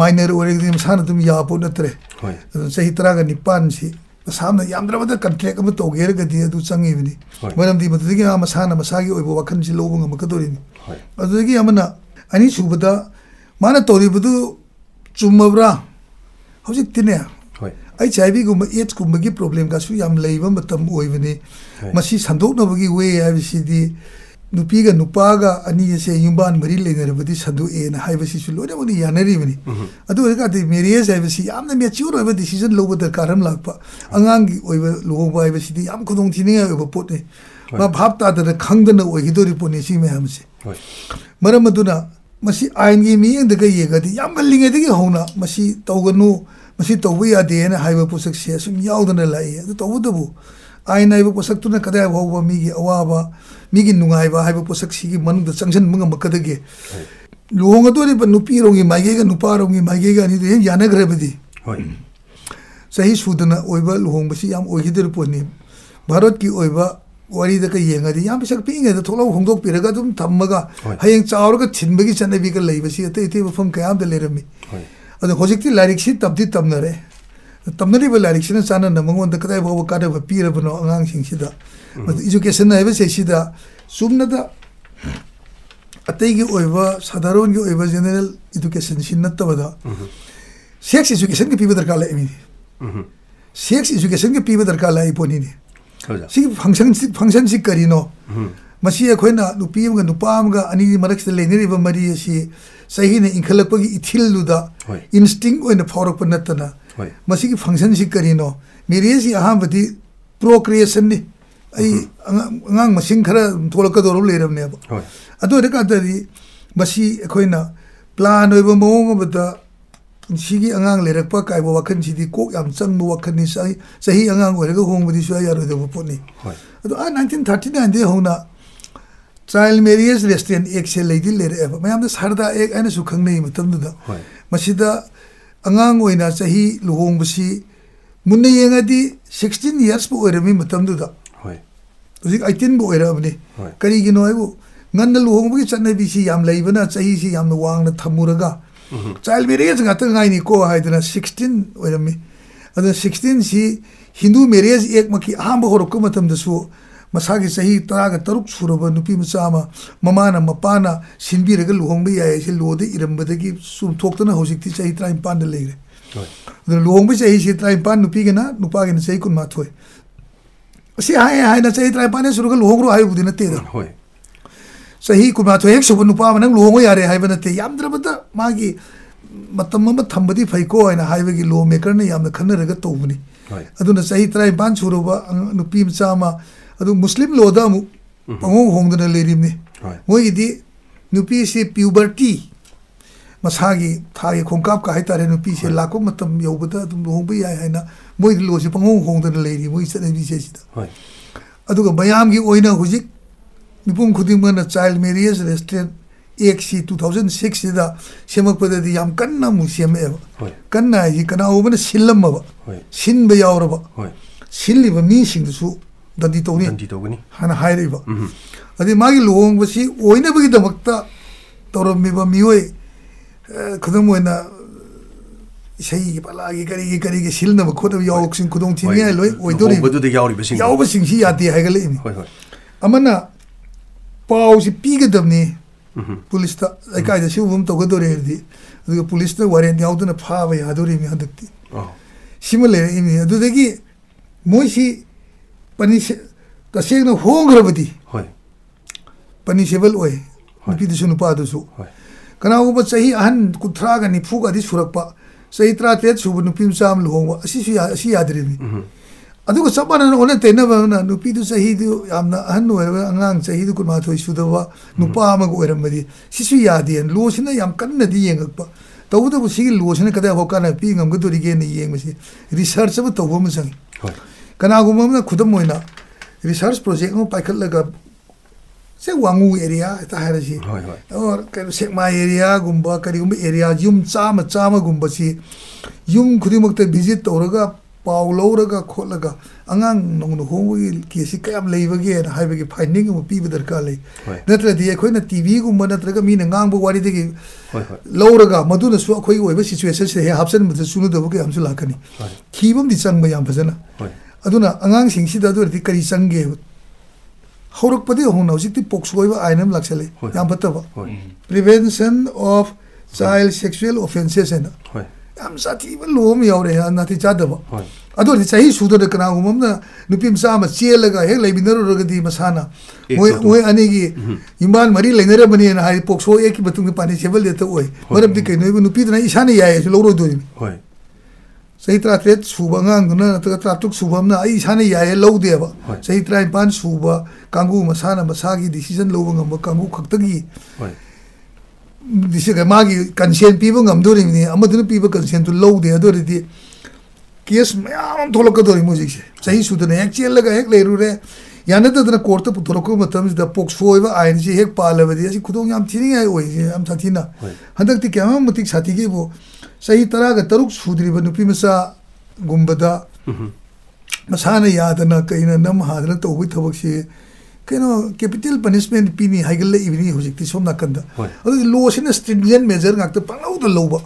ꯃꯥꯏꯅꯔ ꯑꯣꯏꯔꯒꯗꯤ ꯃꯁꯥꯅ ꯑꯗꯨꯝ ꯌꯥꯕ ꯄꯣꯠ ꯅꯠꯇ꯭ꯔꯦ ꯍꯣꯏ ꯑꯗꯨ ꯆꯍꯤ ꯇꯔꯥꯒ ꯅꯤꯄꯥꯟꯁꯤ ꯃꯁꯥꯅ ꯌꯥꯝꯗ꯭ꯔꯕꯗ ꯀꯟꯇ꯭ꯔꯦꯛ ꯑꯃ ꯇꯧꯒꯦꯔꯒꯗꯤ ꯑꯗꯨ ꯆꯪꯉꯤꯕꯅꯤ ꯍꯣꯏ. ꯃꯔꯝꯗꯤ ꯃꯗꯨꯗꯒꯤ ꯃꯥ ꯃꯁꯥꯅ ꯃꯁꯥꯒꯤ ꯑꯣꯏꯕ ꯋꯥꯈꯜꯁꯤ ꯂꯧꯕ ꯉꯝꯃꯛꯀꯗꯧꯔꯤꯅꯤ ꯍꯣꯏ ꯑꯗꯨꯗꯒꯤ ꯑꯃꯅ ꯑꯅꯤꯁꯨꯕꯗ ꯃꯥꯅ ꯇꯧꯔꯤꯕꯗꯨ ꯆꯨꯝꯃꯕ꯭ꯔꯥ ꯍꯧꯖꯤꯛꯇꯤꯅꯦ ꯍꯣꯏ ꯑꯩꯆ ꯑꯥꯏ ꯚꯤꯒꯨꯝꯕ ꯑꯦꯗꯁꯀꯨꯝꯕꯒꯤ ꯄ꯭ꯔꯣꯕ꯭ꯂꯦꯝꯒꯁꯨ ꯌꯥꯝ ꯂꯩꯕ ꯃꯇꯝ ꯑꯣꯏꯕꯅꯤ ꯍꯣꯏ. ꯃꯁꯤ ꯁꯟꯗꯣꯛꯅꯕꯒꯤ ꯋꯦ ꯍꯥꯏꯕꯁꯤꯗꯤ ꯅꯨꯄꯤꯒ ꯅꯨꯄꯥꯒ ꯑꯅꯤ ꯑꯁꯦ ꯌꯨꯝꯕꯥꯟ ꯃꯔꯤ ꯂꯩꯅꯔꯕꯗꯤ ꯁꯟꯗꯣꯛꯑꯦꯅ ꯍꯥꯏꯕꯁꯤꯁꯨ ꯂꯣꯏꯅꯃꯛ ꯌꯥꯅꯔꯤꯕꯅꯤ ꯑꯗꯨ ꯑꯣꯏꯔꯒꯗꯤ ꯃꯦꯔꯤꯌꯦꯖ ꯍꯥꯏꯕꯁꯤ ꯌꯥꯝꯅ ꯃꯦꯆ꯭ꯌꯣꯔ ꯑꯣꯏꯕ ꯗꯤꯁꯤꯖꯟ ꯂꯧꯕ ꯗꯔꯀꯥꯔ ꯑꯃ ꯂꯥꯛꯄ ꯑꯉꯥꯡꯒꯤ ꯑꯣꯏꯕ ꯂꯨꯍꯣꯡꯕ ꯍꯥꯏꯕꯁꯤꯗꯤ ꯌꯥꯝ ꯈꯨꯗꯣꯡꯊꯤꯅꯤꯡꯉꯥꯏ ꯑꯣꯏꯕ ꯄꯣꯠꯅꯤ ꯃꯥ ꯚꯥꯞ ꯇꯥꯗꯅ ꯈꯪꯗꯅ ꯑꯣꯏꯒꯗꯧꯔꯤ ꯄꯣꯠꯅꯤ ꯁꯤ ꯃꯌꯥꯝꯁꯦ ꯍꯣꯏ ꯃꯔꯝ ꯑꯗꯨꯅ ꯃꯁꯤ ꯑꯥꯏꯟꯒꯤ ꯃꯤꯠꯌꯦꯡꯗꯒ ꯌꯦꯡꯉꯗꯤ ꯌꯥꯝ ꯉꯜꯂꯤꯉꯩꯗꯒꯤ ꯍꯧꯅ ꯃꯁꯤ ꯇꯧꯒꯅꯨ ꯃꯁꯤ ꯇꯧꯕ ꯌꯥꯗꯦꯅ ꯍꯥꯏꯕ ꯄꯣꯠꯁꯛꯁꯦ ꯑꯁꯨꯝ ꯌꯥꯎꯗꯅ ꯂꯥꯛꯏ ꯑꯗꯨ ꯇꯧꯕꯇꯕꯨ ꯑꯥꯏꯟ ꯍꯥꯏꯕ ꯄꯣꯠꯁꯛꯇꯨꯅ ꯀꯗꯥꯏ ꯐꯥꯎꯕ ꯃꯤꯒꯤ ꯑꯋꯥꯕ ꯃꯤꯒꯤ ꯅꯨꯡꯉꯥꯏꯕ ꯍꯥꯏꯕ ꯄꯣꯠꯁꯛꯁꯤꯒꯤ ꯃꯅꯨꯡꯗ ꯆꯪꯁꯤꯟꯕ ꯉꯝꯃꯛꯀꯗꯒꯦ ꯂꯨꯍꯣꯡꯒꯗꯧꯔꯤꯕ ꯅꯨꯄꯤꯔꯣꯝꯒꯤ ꯃꯥꯏꯀꯩꯒ ꯅꯨꯄꯥꯔꯣꯝꯒꯤ ꯃꯥꯏꯀꯩꯒ ꯑꯅꯤꯗꯨ ꯍꯦꯛ ꯌꯥꯅꯈ꯭ꯔꯕꯗꯤ ꯍꯣꯏ ꯆꯍꯤ ꯁꯨꯗꯅ ꯑꯣꯏꯕ ꯂꯨꯍꯣꯡꯕꯁꯤ ꯌꯥꯝ ꯑꯣꯏꯈꯤꯗꯧꯔꯤꯕ ꯄꯣꯠꯅꯤ ꯚꯥꯔꯠꯀꯤ ꯑꯣꯏꯕ ꯋꯥꯔꯤꯗꯒ ꯌꯦꯡꯉꯗꯤ ꯌꯥꯝ ꯄꯤꯁꯛ ꯄꯤꯛꯏꯉꯩꯗ ꯊꯣꯛꯂꯥꯎ ꯍꯣꯡꯗꯣꯛꯄꯤꯔꯒ ꯑꯗꯨꯝ ꯊꯝꯃꯒ ꯍꯣꯏ. ꯍꯌꯦꯡ ꯆꯥꯎꯔꯒ ꯊꯤꯟꯕꯒꯤ ꯆꯠꯅꯕꯤꯒ ꯂꯩꯕꯁꯤ ꯑꯇꯩ ꯑꯇꯩ ꯃꯐꯝ ꯀꯌꯥ ꯑꯃꯗ ꯂꯩꯔꯝꯃꯤ ꯍꯣꯏ ꯑꯗꯣ ꯍꯧꯖꯤꯛꯇꯤ ꯂꯥꯏꯔꯤꯛꯁꯤ ꯇꯞꯗꯤ ꯇꯝꯅꯔꯦ ꯇꯝꯅꯔꯤꯕ ꯂꯥꯏꯔꯤꯛꯁꯤꯅ ꯆꯥꯟꯅꯅ ꯃꯉꯣꯟꯗ ꯀꯗꯥꯏ ꯐꯥꯎꯕ ꯀꯥꯟꯅꯕ ꯄꯤꯔꯕꯅꯣ ꯑꯉꯥꯡꯁꯤꯡꯁꯤꯗ ꯃꯗꯨ ꯏꯖꯨꯀꯦꯁꯟ ꯍꯥꯏꯕꯁꯦ ꯁꯤꯗ ꯆꯨꯝꯅꯗ ꯑꯇꯩꯒꯤ ꯑꯣꯏꯕ ꯁꯥꯙꯥꯔꯣꯟꯒꯤ ꯑꯣꯏꯕ ꯖꯦꯅꯔꯦꯜ ꯏꯗꯨꯀꯦꯁꯟꯁꯤ ꯅꯠꯇꯕꯗ ꯁꯦꯛꯁ ꯏꯖꯨꯀꯦꯁꯟꯒꯤ ꯄꯤꯕ ꯗꯔꯀꯥꯔ ꯂꯩꯃꯤꯅꯤ ꯎꯝ ꯁꯦꯛꯁ ꯏꯖꯨꯀꯦꯁꯟꯒꯤ ꯄꯤꯕ ꯗꯔꯀꯥꯔ ꯂꯩ ꯄꯣꯠꯅꯤꯅꯤ ꯍꯣꯏ ꯁꯤꯒꯤ ꯐꯪꯁꯟꯁꯤ ꯐꯪꯁꯟꯁꯤ ꯀꯔꯤꯅꯣ ꯎꯝ ꯃꯁꯤ ꯑꯩꯈꯣꯏꯅ ꯅꯨꯄꯤ ꯑꯃꯒ ꯅꯨꯄꯥ ꯑꯃꯒ ꯑꯅꯤꯒꯤ ꯃꯔꯛꯁꯤꯗ ꯂꯩꯅꯔꯤꯕ ꯃꯔꯤ ꯑꯁꯤ ꯆꯍꯤꯅ ꯏꯟꯈꯠꯂꯛꯄꯒꯤ ꯏꯊꯤꯜꯗꯨꯗ ꯍꯣꯏ. ꯏꯟꯁꯇꯤꯡ ꯑꯣꯏꯅ ꯐꯥꯎꯔꯛꯄ ꯅꯠꯇꯅ ꯍꯣꯏ ꯃꯁꯤꯒꯤ ꯐꯪꯁꯟꯁꯤ ꯀꯔꯤꯅꯣ ꯃꯦꯔꯤꯌꯦꯖꯒꯤ ꯑꯍꯥꯟꯕꯗꯤ ꯄ꯭ꯔꯣꯀ꯭ꯔꯤꯌꯦꯁꯟꯅꯤ ꯑꯩ ꯑꯉꯥꯡ ꯑꯉꯥꯡ ꯃꯁꯤꯡ ꯈꯔ ꯊꯣꯛꯂꯛꯀꯗꯧꯔꯕ ꯂꯩꯔꯕꯅꯦꯕ ꯍꯣꯏ ꯑꯗꯨ ꯑꯣꯏꯔꯀꯥꯟꯗꯗꯤ ꯃꯁꯤ ꯑꯩꯈꯣꯏꯅ ꯄ꯭ꯂꯥꯟ ꯑꯣꯏꯕ ꯃꯑꯣꯡ ꯑꯃꯗ ꯄꯨꯟꯁꯤꯒꯤ ꯑꯉꯥꯡ ꯂꯩꯔꯛꯄ ꯀꯥꯏꯕ ꯋꯥꯈꯜꯁꯤꯗꯤ ꯀꯣꯛ ꯌꯥꯝ ꯆꯪꯕ ꯋꯥꯈꯜꯅꯤ ꯆꯍꯤ ꯆꯍꯤ ꯑꯉꯥꯡ ꯑꯣꯏꯔꯒ ꯍꯣꯡꯕꯗꯤ ꯁꯨꯡꯌꯥ ꯌꯥꯔꯣꯏꯗꯕ ꯄꯣꯠꯅꯤ ꯍꯣꯏ ꯑꯗꯣ ꯑꯥ ꯅꯥꯏꯟꯇꯤꯟ ꯊꯥꯔꯇꯤ ꯅꯥꯏꯟꯗꯒꯤ ꯍꯧꯅ ꯆꯥꯏꯜ ꯃꯦꯔꯤꯌꯦꯖ ꯔꯦꯁꯇ꯭ꯔꯦꯟ ꯑꯦꯛꯁꯦ ꯂꯩꯗꯤ ꯂꯩꯔꯛꯑꯦꯕ ꯃꯌꯥꯝꯅ ꯁꯔꯗꯥ ꯑꯦꯛ ꯍꯥꯏꯅꯁꯨ ꯈꯪꯅꯩ ꯃꯇꯝꯗꯨꯗ ꯍꯣꯏ ꯃꯁꯤꯗ ꯑꯉꯥꯡ ꯑꯣꯏꯅ ꯆꯍꯤ ꯂꯨꯍꯣꯡꯕꯁꯤ ꯃꯨꯟꯅ ꯌꯦꯡꯉꯗꯤ ꯁꯤꯛꯁꯇꯤꯟ ꯏꯌꯔꯁꯄꯨ ꯑꯣꯏꯔꯝꯃꯤ ꯃꯇꯝꯗꯨꯗ ꯍꯣꯏ ꯍꯧꯖꯤꯛ ꯑꯩꯇꯤꯟꯕꯨ ꯑꯣꯏꯔꯛꯑꯕꯅꯤ ꯍꯣꯏ. ꯀꯔꯤꯒꯤꯅꯣ ꯍꯥꯏꯕꯨ ꯉꯟꯅ ꯂꯨꯍꯣꯡꯕꯒꯤ ꯆꯠꯅꯕꯤꯁꯤ ꯌꯥꯝ ꯂꯩꯕꯅ ꯆꯍꯤꯁꯤ ꯌꯥꯝꯅ ꯋꯥꯡꯅ ꯊꯝꯃꯨꯔꯒ ꯆꯥꯏꯜ ꯃꯦꯔꯤꯌꯦꯖ ꯉꯥꯛꯇ ꯉꯥꯏꯅꯤꯀꯣ ꯍꯥꯏꯗꯅ ꯁꯤꯛꯁꯇꯤꯟ ꯑꯣꯏꯔꯝꯃꯤ ꯑꯗꯨꯅ ꯁꯤꯛꯁꯇꯤꯟꯁꯤ hindu ꯃꯦꯔꯤꯌꯦꯖ ꯑꯦꯛꯃꯛꯀꯤ ꯑꯍꯥꯟꯕ ꯍꯧꯔꯛꯄ ꯃꯇꯝꯗꯁꯨ ꯃꯁꯥꯒꯤ ꯆꯍꯤ ꯇꯔꯥꯒ ꯇꯔꯨꯛ ꯁꯨꯔꯕ ꯅꯨꯄꯤ ꯃꯆꯥ ꯑꯃ ꯃꯃꯥꯅ ꯃꯄꯥꯅ ꯁꯤꯟꯕꯤꯔꯒ ꯂꯨꯍꯣꯡꯕ ꯌꯥꯏ ꯍꯥꯏꯁꯦ ꯂꯣꯗ ꯏꯔꯝꯕꯗꯒꯤ ꯆꯨꯝꯊꯣꯛꯇꯅ ꯍꯧꯖꯤꯛꯇꯤ ꯆꯍꯤ ꯇꯔꯥꯅꯤꯄꯥꯟꯗ ꯂꯩꯈ꯭ꯔꯦ ꯍꯣꯏ ꯑꯗꯨꯅ ꯂꯨꯍꯣꯡꯕꯒꯤ ꯆꯍꯤꯁꯤ ꯇꯔꯥꯅꯤꯄꯥꯟ ꯅꯨꯄꯤꯒꯤꯅ ꯅꯨꯄꯥꯒꯤꯅ ꯆꯍꯤ ꯀꯨꯟꯃꯥꯊꯣꯏ असे हाय हाय चाहिए त्राय पाने सुरग लोहंग्रो हाय बुदि नते द होय सही कुमार तो एक सुबह सुब नुपा लोगों को यारे हाय बनते याम दर बता माँ की मतलब मम्म मागी मतम म थंबदि फैको हैन हायबगी लो मेकर ने याम ने खन्ने रगत तो रग अतु अदुन सही त्राय पान सुरब नुपी मचा मा अदु मुस्लिम लोधा मु पंगो होंग ले रीम ने वो मोइदी नुपी से प्यूबर्टी ꯃꯁꯥꯒꯤ ꯊꯥꯒꯤ ꯈꯣꯡꯀꯥꯞꯀ ꯍꯥꯏꯇꯥꯔꯦ ꯅꯨꯄꯤꯁꯦ ꯂꯥꯛꯄ ꯃꯇꯝ ꯌꯧꯕꯗ ꯑꯗꯨꯝ ꯂꯨꯍꯣꯡꯕ ꯌꯥꯏ ꯍꯥꯏꯅ ꯃꯣꯏꯒꯤ ꯂꯣꯁꯤ ꯄꯪꯍꯣꯡ ꯍꯣꯡꯗꯅ ꯂꯩꯔꯤ ꯃꯣꯏꯒꯤ ꯆꯠꯅꯕꯤꯁꯦ ꯁꯤꯗ ꯍꯣꯏ ꯑꯗꯨꯒ ꯃꯌꯥꯝꯒꯤ ꯑꯣꯏꯅ ꯍꯧꯖꯤꯛ ꯃꯤꯄꯨꯝ ꯈꯨꯗꯤꯡꯃꯛꯅ ꯆꯥꯏꯜ ꯃꯦꯔꯤꯌꯦꯖ ꯔꯦꯁꯇ꯭ꯔꯦꯟ ꯑꯦꯛꯁꯤ ꯇꯨ ꯊꯥꯎꯖꯟ ꯁꯤꯛꯁꯁꯤꯗ ꯁꯦꯝꯃꯛꯄꯗꯗꯤ ꯌꯥꯝ ꯀꯟꯅ ꯑꯃꯨꯛ ꯁꯦꯝꯃꯛꯑꯦꯕ ꯍꯣꯏ ꯀꯟꯅ ꯍꯥꯏꯁꯤ ꯀꯅꯥꯒꯨꯝꯕꯅ ꯁꯤꯜꯂꯝꯃꯕ ꯍꯣꯏ ꯁꯤꯟꯕ ꯌꯥꯎꯔꯕ ꯍꯣꯏ ꯁꯤꯜꯂꯤꯕ ꯃꯤꯁꯤꯡꯗꯨꯁꯨ ꯗꯟꯗꯤ ꯇꯧꯅꯤ ꯗꯟꯗꯤ ꯇꯧꯒꯅꯤ ꯍꯥꯏꯅ ꯍꯥꯏꯔꯤꯕ ꯑꯗꯩ ꯃꯥꯒꯤ ꯂꯨꯍꯣꯡꯕꯁꯤ ꯑꯣꯏꯅꯕꯒꯤꯗꯃꯛꯇ ꯇꯧꯔꯝꯃꯤꯕ ꯃꯤꯑꯣꯏ ꯑeh, ꯈꯨꯗꯝ ꯑꯣꯏꯅ ꯏꯁꯩꯒꯤ ꯄꯂꯥꯒꯤ ꯀꯔꯤꯒꯤ ꯀꯔꯤꯒꯤ ꯁꯤꯜꯅꯕ ꯈꯣꯠꯅꯕ ꯌꯥꯎꯁꯤꯡ ꯈꯨꯗꯣꯡꯊꯤꯅꯤꯡꯉꯥꯏ ꯂꯣꯏ ꯑꯣꯏꯗꯣꯔꯤꯕ ꯂꯨꯍꯣꯡꯕꯗꯨꯗ ꯌꯥꯎꯔꯤꯕꯁꯤꯡ ꯌꯥꯎꯕꯁꯤꯡꯁꯤ ꯌꯥꯗꯦ ꯍꯥꯏꯒꯠꯂꯛꯏꯅꯤ ꯍꯣꯏ ꯍꯣꯏ ꯑꯃꯅ ꯄꯥꯎꯁꯤ ꯄꯤꯒꯗꯕꯅꯤ ꯄꯨꯂꯤꯁꯇ ꯂꯩꯀꯥꯏꯗ ꯁꯤꯒꯨꯝꯕ ꯑꯃ ꯇꯧꯒꯗꯧꯔꯦ ꯍꯥꯏꯔꯗꯤ ꯑꯗꯨꯒ ꯄꯨꯂꯤꯁꯅ ꯋꯥꯔꯦꯟ ꯌꯥꯎꯗꯅ ꯐꯥꯕ ꯌꯥꯗꯣꯔꯤꯕꯅꯤ ꯍꯟꯗꯛꯇꯤ ꯑꯣ ꯁꯤꯃ ꯂꯩꯔꯛꯏꯅꯤ ꯑꯗꯨꯗꯒꯤ ꯃꯣꯏꯁꯤ ꯄꯅꯤꯁ ꯇꯁꯦꯡꯅ ꯍꯣꯡꯈ꯭ꯔꯕꯗꯤ ꯍꯣꯏ ꯄꯅꯤꯁꯦꯕꯜ ꯑꯣꯏ ꯅꯨꯄꯤꯗꯨꯁꯨ ꯅꯨꯄꯥꯗꯨꯁꯨ kana uba chahi ahan kutra ga ni phuga di surakpa sahi tra te chubu nu pim sam lo wa si si asi yadri ni adu ko sab na ona te na ba na nupi du chahi du amna ahan no ba angang chahi du kun ma thoi su da ba nupa ma go eramadi, si si yadi en lo sina yam kan na di yeng pa ta u da bu si lo sina kada ho kana pi ngam go duri ge ni yeng ma si research ba tau ba ma sang kana go ma na khudam moina research project ngo paikal laga ꯁꯦ ꯋꯥꯡꯉꯨ ꯑꯦꯔꯤꯌꯥ ꯍꯦꯛꯇ ꯍꯥꯏꯔꯁꯤ ꯍꯣꯏ ꯍꯣꯏ ꯑꯣꯔ ꯀꯩꯅꯣ ꯁꯦꯛꯃꯥ ꯑꯦꯔꯤꯌꯥꯒꯨꯝꯕ ꯀꯔꯤꯒꯨꯝꯕ ꯑꯦꯔꯤꯌꯥ ꯌꯨꯝ ꯆꯥꯝꯃ ꯆꯥꯝꯃꯒꯨꯝꯕꯁꯤ ꯌꯨꯝ ꯈꯨꯗꯤꯡꯃꯛꯇ ꯚꯤꯖꯤꯠ ꯇꯧꯔꯒ ꯄꯥꯎ ꯂꯧꯔꯒ ꯈꯣꯠꯂꯒ ꯑꯉꯥꯡ ꯅꯧꯅ ꯍꯣꯡꯕꯒꯤ ꯀꯦꯁꯁꯤ ꯀꯌꯥꯝ ꯂꯩꯕꯒꯦꯅ ꯍꯥꯏꯕꯒꯤ ꯐꯥꯏꯟꯗꯤꯡ ꯑꯃ ꯄꯤꯕ ꯗꯔꯀꯥꯔ ꯂꯩ ꯍꯣꯏ. ꯅꯠꯇ꯭ꯔꯗꯤ ꯑꯩꯈꯣꯏꯅ ꯇꯤꯚꯤꯒꯨꯝꯕ ꯅꯠꯇ꯭ꯔꯒ ꯃꯤꯅ ꯉꯥꯡꯕ ꯋꯥꯔꯤꯗꯒꯤ ꯍꯣꯏ ꯍꯣꯏ ꯂꯧꯔꯒ ꯃꯗꯨꯅꯁꯨ ꯑꯩꯈꯣꯏꯒꯤ ꯑꯣꯏꯕ ꯁꯤꯆꯨꯋꯦꯁꯟꯁꯤꯗ ꯍꯦꯛ ꯍꯥꯞꯆꯤꯟꯕꯗ ꯆꯨꯅꯗꯕ ꯀꯌꯥ ꯑꯃꯁꯨ ꯂꯥꯛꯀꯅꯤ ꯍꯣꯏ ꯊꯤꯕ ꯑꯃꯗꯤ ꯆꯪꯕ ꯌꯥꯝ ꯐꯖꯅ ꯍꯣꯏ ꯑꯗꯨꯅ ꯑꯉꯥꯡꯁꯤꯡꯁꯤꯗ ꯑꯗꯨ ꯑꯣꯏꯔꯗꯤ ꯀꯔꯤ ꯆꯪꯒꯦ ꯍꯧꯔꯛꯄꯗꯒꯤ ꯍꯧꯅ ꯍꯧꯖꯤꯛꯇꯤ ꯄꯣꯛꯁꯣ ꯑꯣꯏꯕ ꯑꯥꯏꯟ ꯑꯃ ꯂꯥꯛꯁꯜꯂꯤ ꯍꯣꯏ. ꯌꯥꯝ ꯐꯠꯇꯕ ꯍꯣꯏ prevention of child sexual offenses ena ꯍꯣꯏ yam sathi ba lo mi yaure ha na ti cha da ba ꯍꯣꯏ ado ni chahi su da kana gum na nupi msa ma chel ga he lai binaru ro ga di masana Ek moi so tu. moi ani gi imban mari lai nare bani na hai pokso ek ki batung pani chebal de to oi maram di kai no nupi na isane ya ye lo ro do ni ꯍꯣꯏ sahi tra tret suba ngang na ta tra tuk suba na ai isane suba kangu masana masagi decision lo ngam ba kangu khakta gi ꯍꯣꯏ disi ka magi consent piba ngam do ni amaduna piba consent to low de ador di case ma'am थोलकदोरी मुझे सही सुधने हेक चेलगा हेक लेरुरे याने तदना कोर्ट पुथोरको मतम द पोक्सो आइन से हेक पालबदी असि खुदोंग याम थिनि आइ ओइ जे हम साथीना Hoi. हदक ति क्याम मतिक साथी के बो सही तरह का तरुक सुधरी नुपी मसा गुम्बदा मसाना यादना कइना नम हादना तोबि थबक से कइनो कैपिटल पनिशमेंट पीनी हाइगल इवनी होजिक्ति सोम नाकंदा Hoi. अदु लो सिन stringent measure ngakta pangau da loba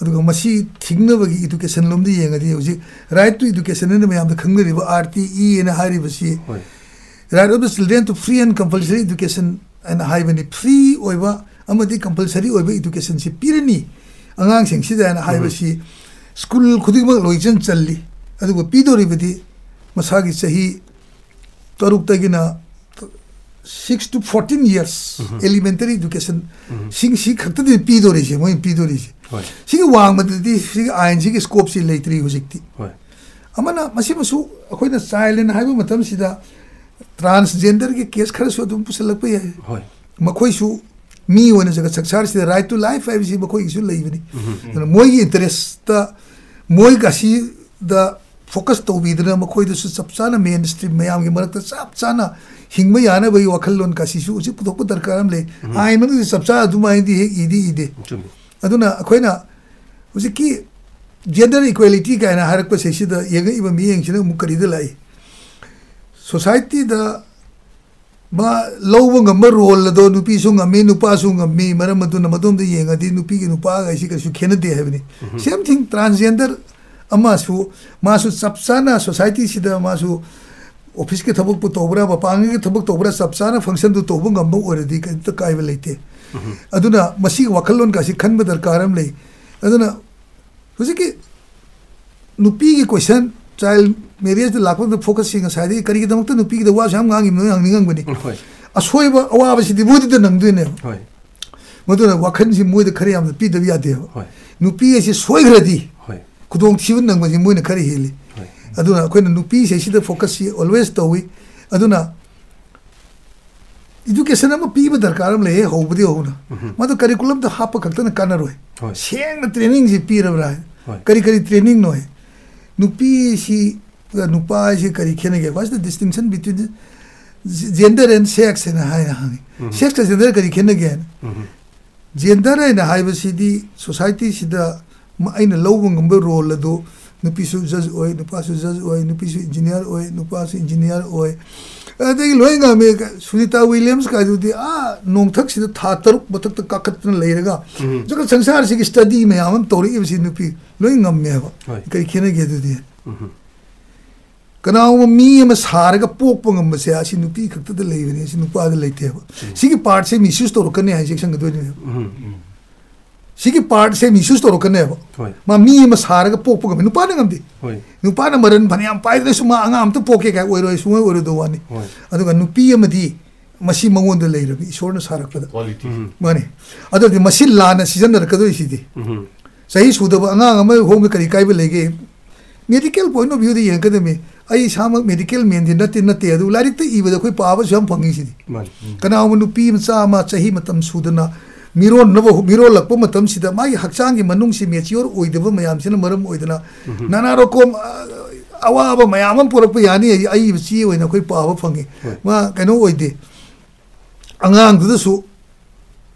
ꯑꯗꯨꯒ ꯃꯁꯤ ꯊꯤꯡꯅꯕꯒꯤ ꯏꯗꯨꯀꯦꯁꯟ ꯂꯣꯝꯗ ꯌꯦꯡꯉꯗꯤ ꯍꯧꯖꯤꯛ ꯔꯥꯏꯠ ꯇꯨ ꯏꯗꯨꯀꯦꯁꯟ ꯑꯅ ꯃꯌꯥꯝꯗ ꯈꯪꯅꯔꯤꯕ ꯑꯥꯔ ꯇꯤ ꯏ ꯑꯅ ꯍꯥꯏꯔꯤꯕꯁꯤ ꯍꯣꯏ right of the children to free and compulsory education ꯍꯥꯏꯅ ꯍꯥꯏꯕꯅꯤ ꯐ꯭ꯔꯤ ꯑꯣꯏꯕ ꯑꯃꯗꯤ ꯀꯝꯄꯜꯁꯔꯤ ꯑꯣꯏꯕ ꯏꯗꯨꯀꯦꯁꯟꯁꯤ ꯄꯤꯔꯅꯤ ꯑꯉꯥꯡꯁꯤꯡꯁꯤꯗꯅ ꯍꯥꯏꯕꯁꯤ ꯁ꯭ꯀꯨꯜ ꯈꯨꯗꯤꯡꯃꯛ ꯂꯣꯏꯖꯟ ꯆꯜꯂꯤ ꯑꯗꯨꯒ ꯄꯤꯗꯣꯔꯤꯕꯗꯤ ꯃꯁꯥꯒꯤ ꯆꯍꯤ ꯇꯔꯨꯛꯇꯒꯤꯅ six to fourteen years elementary education ꯁꯤꯡꯁꯤ ꯈꯛꯇꯗꯤ ꯄꯤꯗꯣꯔꯤꯁꯦ ꯃꯣꯏꯅ ꯄꯤꯗꯣꯔꯤꯁꯦ ꯁꯤꯒꯤ ꯋꯥꯡꯃꯗꯗꯤ ꯁꯤꯒꯤ ꯑꯥꯏꯟꯁꯤꯒꯤ ꯁ꯭ꯀꯣꯞꯁꯤ ꯂꯩꯇ꯭ꯔꯤ ꯍꯧꯖꯤꯛꯇꯤ ꯑꯃꯅ ꯃꯁꯤꯃꯁꯨ ꯑꯩꯈꯣꯏꯅ ꯆꯥꯏꯜꯗꯅ ꯍꯥꯏꯕ ꯃꯇꯝꯁꯤꯗ ꯇ꯭ꯔꯥꯟꯁꯖꯦꯟꯗꯔꯒꯤ ꯀꯦꯁ ꯈꯔꯁꯨ ꯑꯗꯨꯝ ꯄꯨꯁꯤꯜꯂꯛꯄ ꯌꯥꯏ ꯃꯈꯣꯏꯁꯨ ꯃꯤ ꯑꯣꯏꯅ ꯁꯪꯁꯥꯔꯁꯤꯗ ꯔꯥꯏꯠ ꯇꯨ ꯂꯥꯏꯐ ꯍꯥꯏꯕꯁꯤ ꯃꯈꯣꯏꯒꯤꯁꯨ ꯂꯩꯕꯅꯤ ꯑꯗꯨꯅ ꯃꯣꯏꯒꯤ ꯏꯟꯇꯔꯦꯁꯇ ꯃꯣꯏꯒ ꯑꯁꯤꯗ ꯐꯣꯀꯁ ꯇꯧꯕꯤꯗꯅ ꯃꯈꯣꯏꯗꯁꯨ ꯆꯞ ꯆꯥꯅ ꯃꯦꯟ ꯁ꯭ꯇ꯭ꯔꯤꯝ ꯃꯌꯥꯝꯒꯤ ꯃꯔꯛꯇ ꯆꯞ ꯆꯥꯅ ꯍꯤꯡꯕ ꯌꯥꯅꯕꯒꯤ ꯋꯥꯈꯜꯂꯣꯟ ꯑꯁꯤꯁꯨ ꯍꯧꯖꯤꯛ ꯄꯨꯊꯣꯛꯄ ꯗꯔꯀꯥꯔ ꯑꯃ ꯂꯩ ꯑꯥꯏꯟ ꯃꯅꯨꯡꯗ ꯆꯞ ꯆꯥꯅ ꯑꯗꯨꯃꯥꯏꯅꯗꯤ ꯍꯦꯛ ꯏꯗꯤ ꯏꯗꯦ ꯑꯗꯨꯅ ꯑꯩꯈꯣꯏꯅ ꯍꯧꯖꯤꯛꯀꯤ ꯖꯦꯟꯗꯔ ꯏꯀ꯭ꯋꯦꯂꯤꯇꯤ ꯀꯥꯏꯅ ꯍꯥꯏꯔꯛꯄꯁꯤꯗ ꯌꯦꯡꯉꯛꯏꯕ ꯃꯤꯠꯌꯦꯡꯁꯤꯅ ꯑꯃꯨꯛ ꯀꯔꯤꯗ ꯂꯥꯛꯏ ꯁꯣꯁꯥꯏꯇꯤꯗ ꯃꯥ ꯂꯧꯕ ꯉꯝꯕ ꯔꯣꯜ ꯑꯗꯣ ꯅꯨꯄꯤꯁꯨ ꯉꯝꯃꯤ ꯅꯨꯄꯥꯁꯨ ꯉꯝꯃꯤ ꯃꯔꯝ ꯑꯗꯨꯅ ꯃꯗꯣꯝꯗ ꯌꯦꯡꯉꯗꯤ ꯅꯨꯄꯤꯒꯤ ꯅꯨꯄꯥꯒ ꯑꯁꯤ ꯀꯩꯁꯨ ꯈꯦꯠꯅꯗꯦ ꯍꯥꯏꯕꯅꯤ ꯁꯦꯝ ꯊꯤꯡ ꯇ꯭ꯔꯥꯟꯁꯖꯦꯟꯗꯔ ꯑꯃꯁꯨ ꯃꯥꯁꯨ ꯆꯞ ꯆꯥꯅ ꯁꯣꯁꯥꯏꯇꯤꯁꯤꯗ ꯃꯥꯁꯨ ꯑꯣꯐꯤꯁꯀꯤ ꯊꯕꯛꯄꯨ ꯇꯧꯕ꯭ꯔꯥ ꯃꯄꯥꯟꯒꯤ ꯊꯕꯛ ꯇꯧꯕ꯭ꯔꯥ ꯆꯞ ꯆꯥꯅ ꯐꯪꯁꯟꯗꯨ ꯇꯧꯕ ꯉꯝꯕ ꯑꯣꯏꯔꯗꯤ ꯀꯩꯝꯇ ꯀꯥꯏꯕ ꯂꯩꯇꯦ ꯑꯗꯨꯅ ꯃꯁꯤꯒꯤ ꯋꯥꯈꯜꯂꯣꯟꯒꯁꯤ ꯈꯟꯕ ꯗꯔꯀꯥꯔ ꯑꯃ ꯂꯩ ꯑꯗꯨꯅ ꯍꯧꯖꯤꯛꯀꯤ ꯅꯨꯄꯤꯒꯤ ꯀꯣꯏꯁꯟ child marriage the lapang the focus sing aside the kari the mukta nupi the was ham ngang no yang ningang bani asoi ba awa ba si di modi the nang duine hoi modu na wakhan si moi the kari am the pi the ya de hoi nupi si soi gra di hoi kudong chiven nang ba si moi na kari heli aduna ko na nupi si si the focus si always to we aduna education ama pi ba darkar am le ho bu di ho na ma to curriculum the hap khakta na kanar hoi seng training si pi ra ra kari kari training no hai nupishi nupashi kari khena ge what's the distinction between gender and sex and hai na hang sex ka gender kari khena ge gender and hai ba si di society si da ma aina lowung ngam role do nupisu judge oi nupasu judge oi nupisu engineer oi nupasu engineer oi ꯑꯗꯒꯤ ꯂꯣꯏ ꯉꯝꯃꯤ ꯁꯨꯅꯤꯇꯥ ꯋꯤꯂꯤꯌꯝꯁ ꯀꯥꯏꯗꯨꯗꯤ ꯑꯥ ꯅꯣꯡꯊꯛꯁꯤꯗ ꯊꯥ ꯇꯔꯨꯛ ꯃꯊꯛꯇ ꯀꯥꯈꯠꯇꯅ ꯂꯩꯔꯒ ꯖꯒꯠ ꯁꯪꯁꯥꯔꯁꯤꯒꯤ ꯁ꯭ꯇꯗꯤ ꯃꯌꯥꯝ ꯑꯃ ꯇꯧꯔꯛꯏꯕꯁꯤ ꯅꯨꯄꯤ ꯂꯣꯏ ꯉꯝꯃꯦꯕ ꯍꯣꯏ. ꯀꯔꯤ ꯈꯦꯠꯅꯒꯦ ꯑꯗꯨꯗꯤ ꯀꯅꯥꯒꯨꯝꯕ ꯃꯤ ꯑꯃ ꯁꯥꯔꯒ ꯄꯣꯛꯄ ꯉꯝꯕꯁꯦ ꯑꯁꯤ ꯅꯨꯄꯤ ꯈꯛꯇꯗ ꯂꯩꯕꯅꯤ ꯑꯁꯤ ꯅꯨꯄꯥꯗ ꯂꯩꯇꯦꯕ ꯁꯤꯒꯤ ꯄꯥꯔꯠꯁꯦ ꯃꯤꯁꯌꯨꯁ ꯇꯧꯔꯛꯀꯅꯤ ꯍꯥꯏꯁꯦ ꯆꯪꯒꯗꯣꯏꯅꯦꯕ ꯁꯤꯒꯤ ꯄꯥꯔꯠꯁꯦ ꯃꯤꯁꯌꯨꯁ ꯇꯧꯔꯛꯀꯅꯦꯕ ꯍꯣꯏ ꯃꯥ ꯃꯤ ꯑꯃ ꯁꯥꯔꯒ ꯄꯣꯛꯄ ꯉꯝꯃꯤ ꯅꯨꯄꯥꯅ ꯉꯝꯗꯦ ꯍꯣꯏ ꯅꯨꯄꯥꯅ ꯃꯔꯟ ꯐꯅꯌꯥꯝ ꯄꯥꯏꯗ꯭ꯔꯁꯨ ꯃꯥ ꯑꯉꯥꯡ ꯑꯝꯇ ꯄꯣꯛꯀꯦ ꯀꯥꯏ ꯑꯣꯏꯔꯣꯏ ꯁꯨꯡꯑꯣꯏ ꯑꯣꯏꯔꯣꯏꯗꯧ ꯋꯥꯅꯤ ꯍꯣꯏ ꯑꯗꯨꯒ ꯅꯨꯄꯤ ꯑꯃꯗꯤ ꯃꯁꯤ ꯃꯉꯣꯟꯗ ꯂꯩꯔꯕꯤ ꯏꯁꯣꯔꯅ ꯁꯥꯔꯛꯄꯗ ꯀ꯭ꯋꯥꯂꯤꯇꯤ ꯃꯥꯅꯤ ꯑꯗꯨꯗꯤ ꯃꯁꯤ ꯂꯥꯟꯅ ꯁꯤꯖꯤꯟꯅꯔꯛꯀꯗꯣꯏꯁꯤꯗꯤ ꯆꯍꯤ ꯁꯨꯗꯕ ꯑꯉꯥꯡ ꯑꯃ ꯍꯣꯡꯕ ꯀꯔꯤ ꯀꯥꯏꯕ ꯂꯩꯒꯦ ꯃꯦꯗꯤꯀꯦꯜ ꯄꯣꯏꯟ ꯑꯣꯐ ꯚ꯭ꯌꯨꯗ ꯌꯦꯡꯒꯗꯕꯅꯤ ꯑꯩ ꯏꯁꯥꯃꯛ ꯃꯦꯗꯤꯀꯦꯜ ꯃꯦꯟꯗꯤ ꯅꯠꯇꯦ ꯅꯠꯇꯦ ꯑꯗꯨ ꯂꯥꯏꯔꯤꯛꯇ ꯏꯕꯗ ꯑꯩꯈꯣꯏ ꯄꯥꯕꯁꯨ ꯌꯥꯝ ꯐꯪꯉꯤꯁꯤꯗꯤ ꯃꯥꯅꯤ ꯀꯅꯥꯒꯨꯝꯕ ꯅꯨꯄꯤ ꯃꯆꯥ ꯑꯃ ꯆꯍꯤ ꯃꯇꯝ ꯁꯨꯗꯅ ꯃꯤꯔꯣꯟꯅꯕ ꯃꯤꯔꯣꯜꯂꯛꯄ ꯃꯇꯝꯁꯤꯗ ꯃꯥꯒꯤ ꯍꯛꯆꯥꯡꯒꯤ ꯃꯅꯨꯡꯁꯤ ꯃꯦꯆꯤꯌꯣꯔ ꯑꯣꯏꯗꯕ ꯃꯌꯥꯝꯁꯤꯅ ꯃꯔꯝ ꯑꯣꯏꯗꯅ ꯅꯥꯅꯥ ꯔꯣꯀꯣꯝ ꯑꯋꯥꯕ ꯃꯌꯥꯝ ꯑꯃ ꯄꯨꯔꯛꯄ ꯌꯥꯅꯤ ꯑꯏꯕ ꯆꯦ ꯑꯣꯏꯅ ꯑꯩꯈꯣꯏ ꯄꯥꯕ ꯐꯪꯉꯤ ꯃꯥ ꯀꯩꯅꯣ ꯑꯣꯏꯗꯦ ꯑꯉꯥꯡꯗꯨꯗꯁꯨ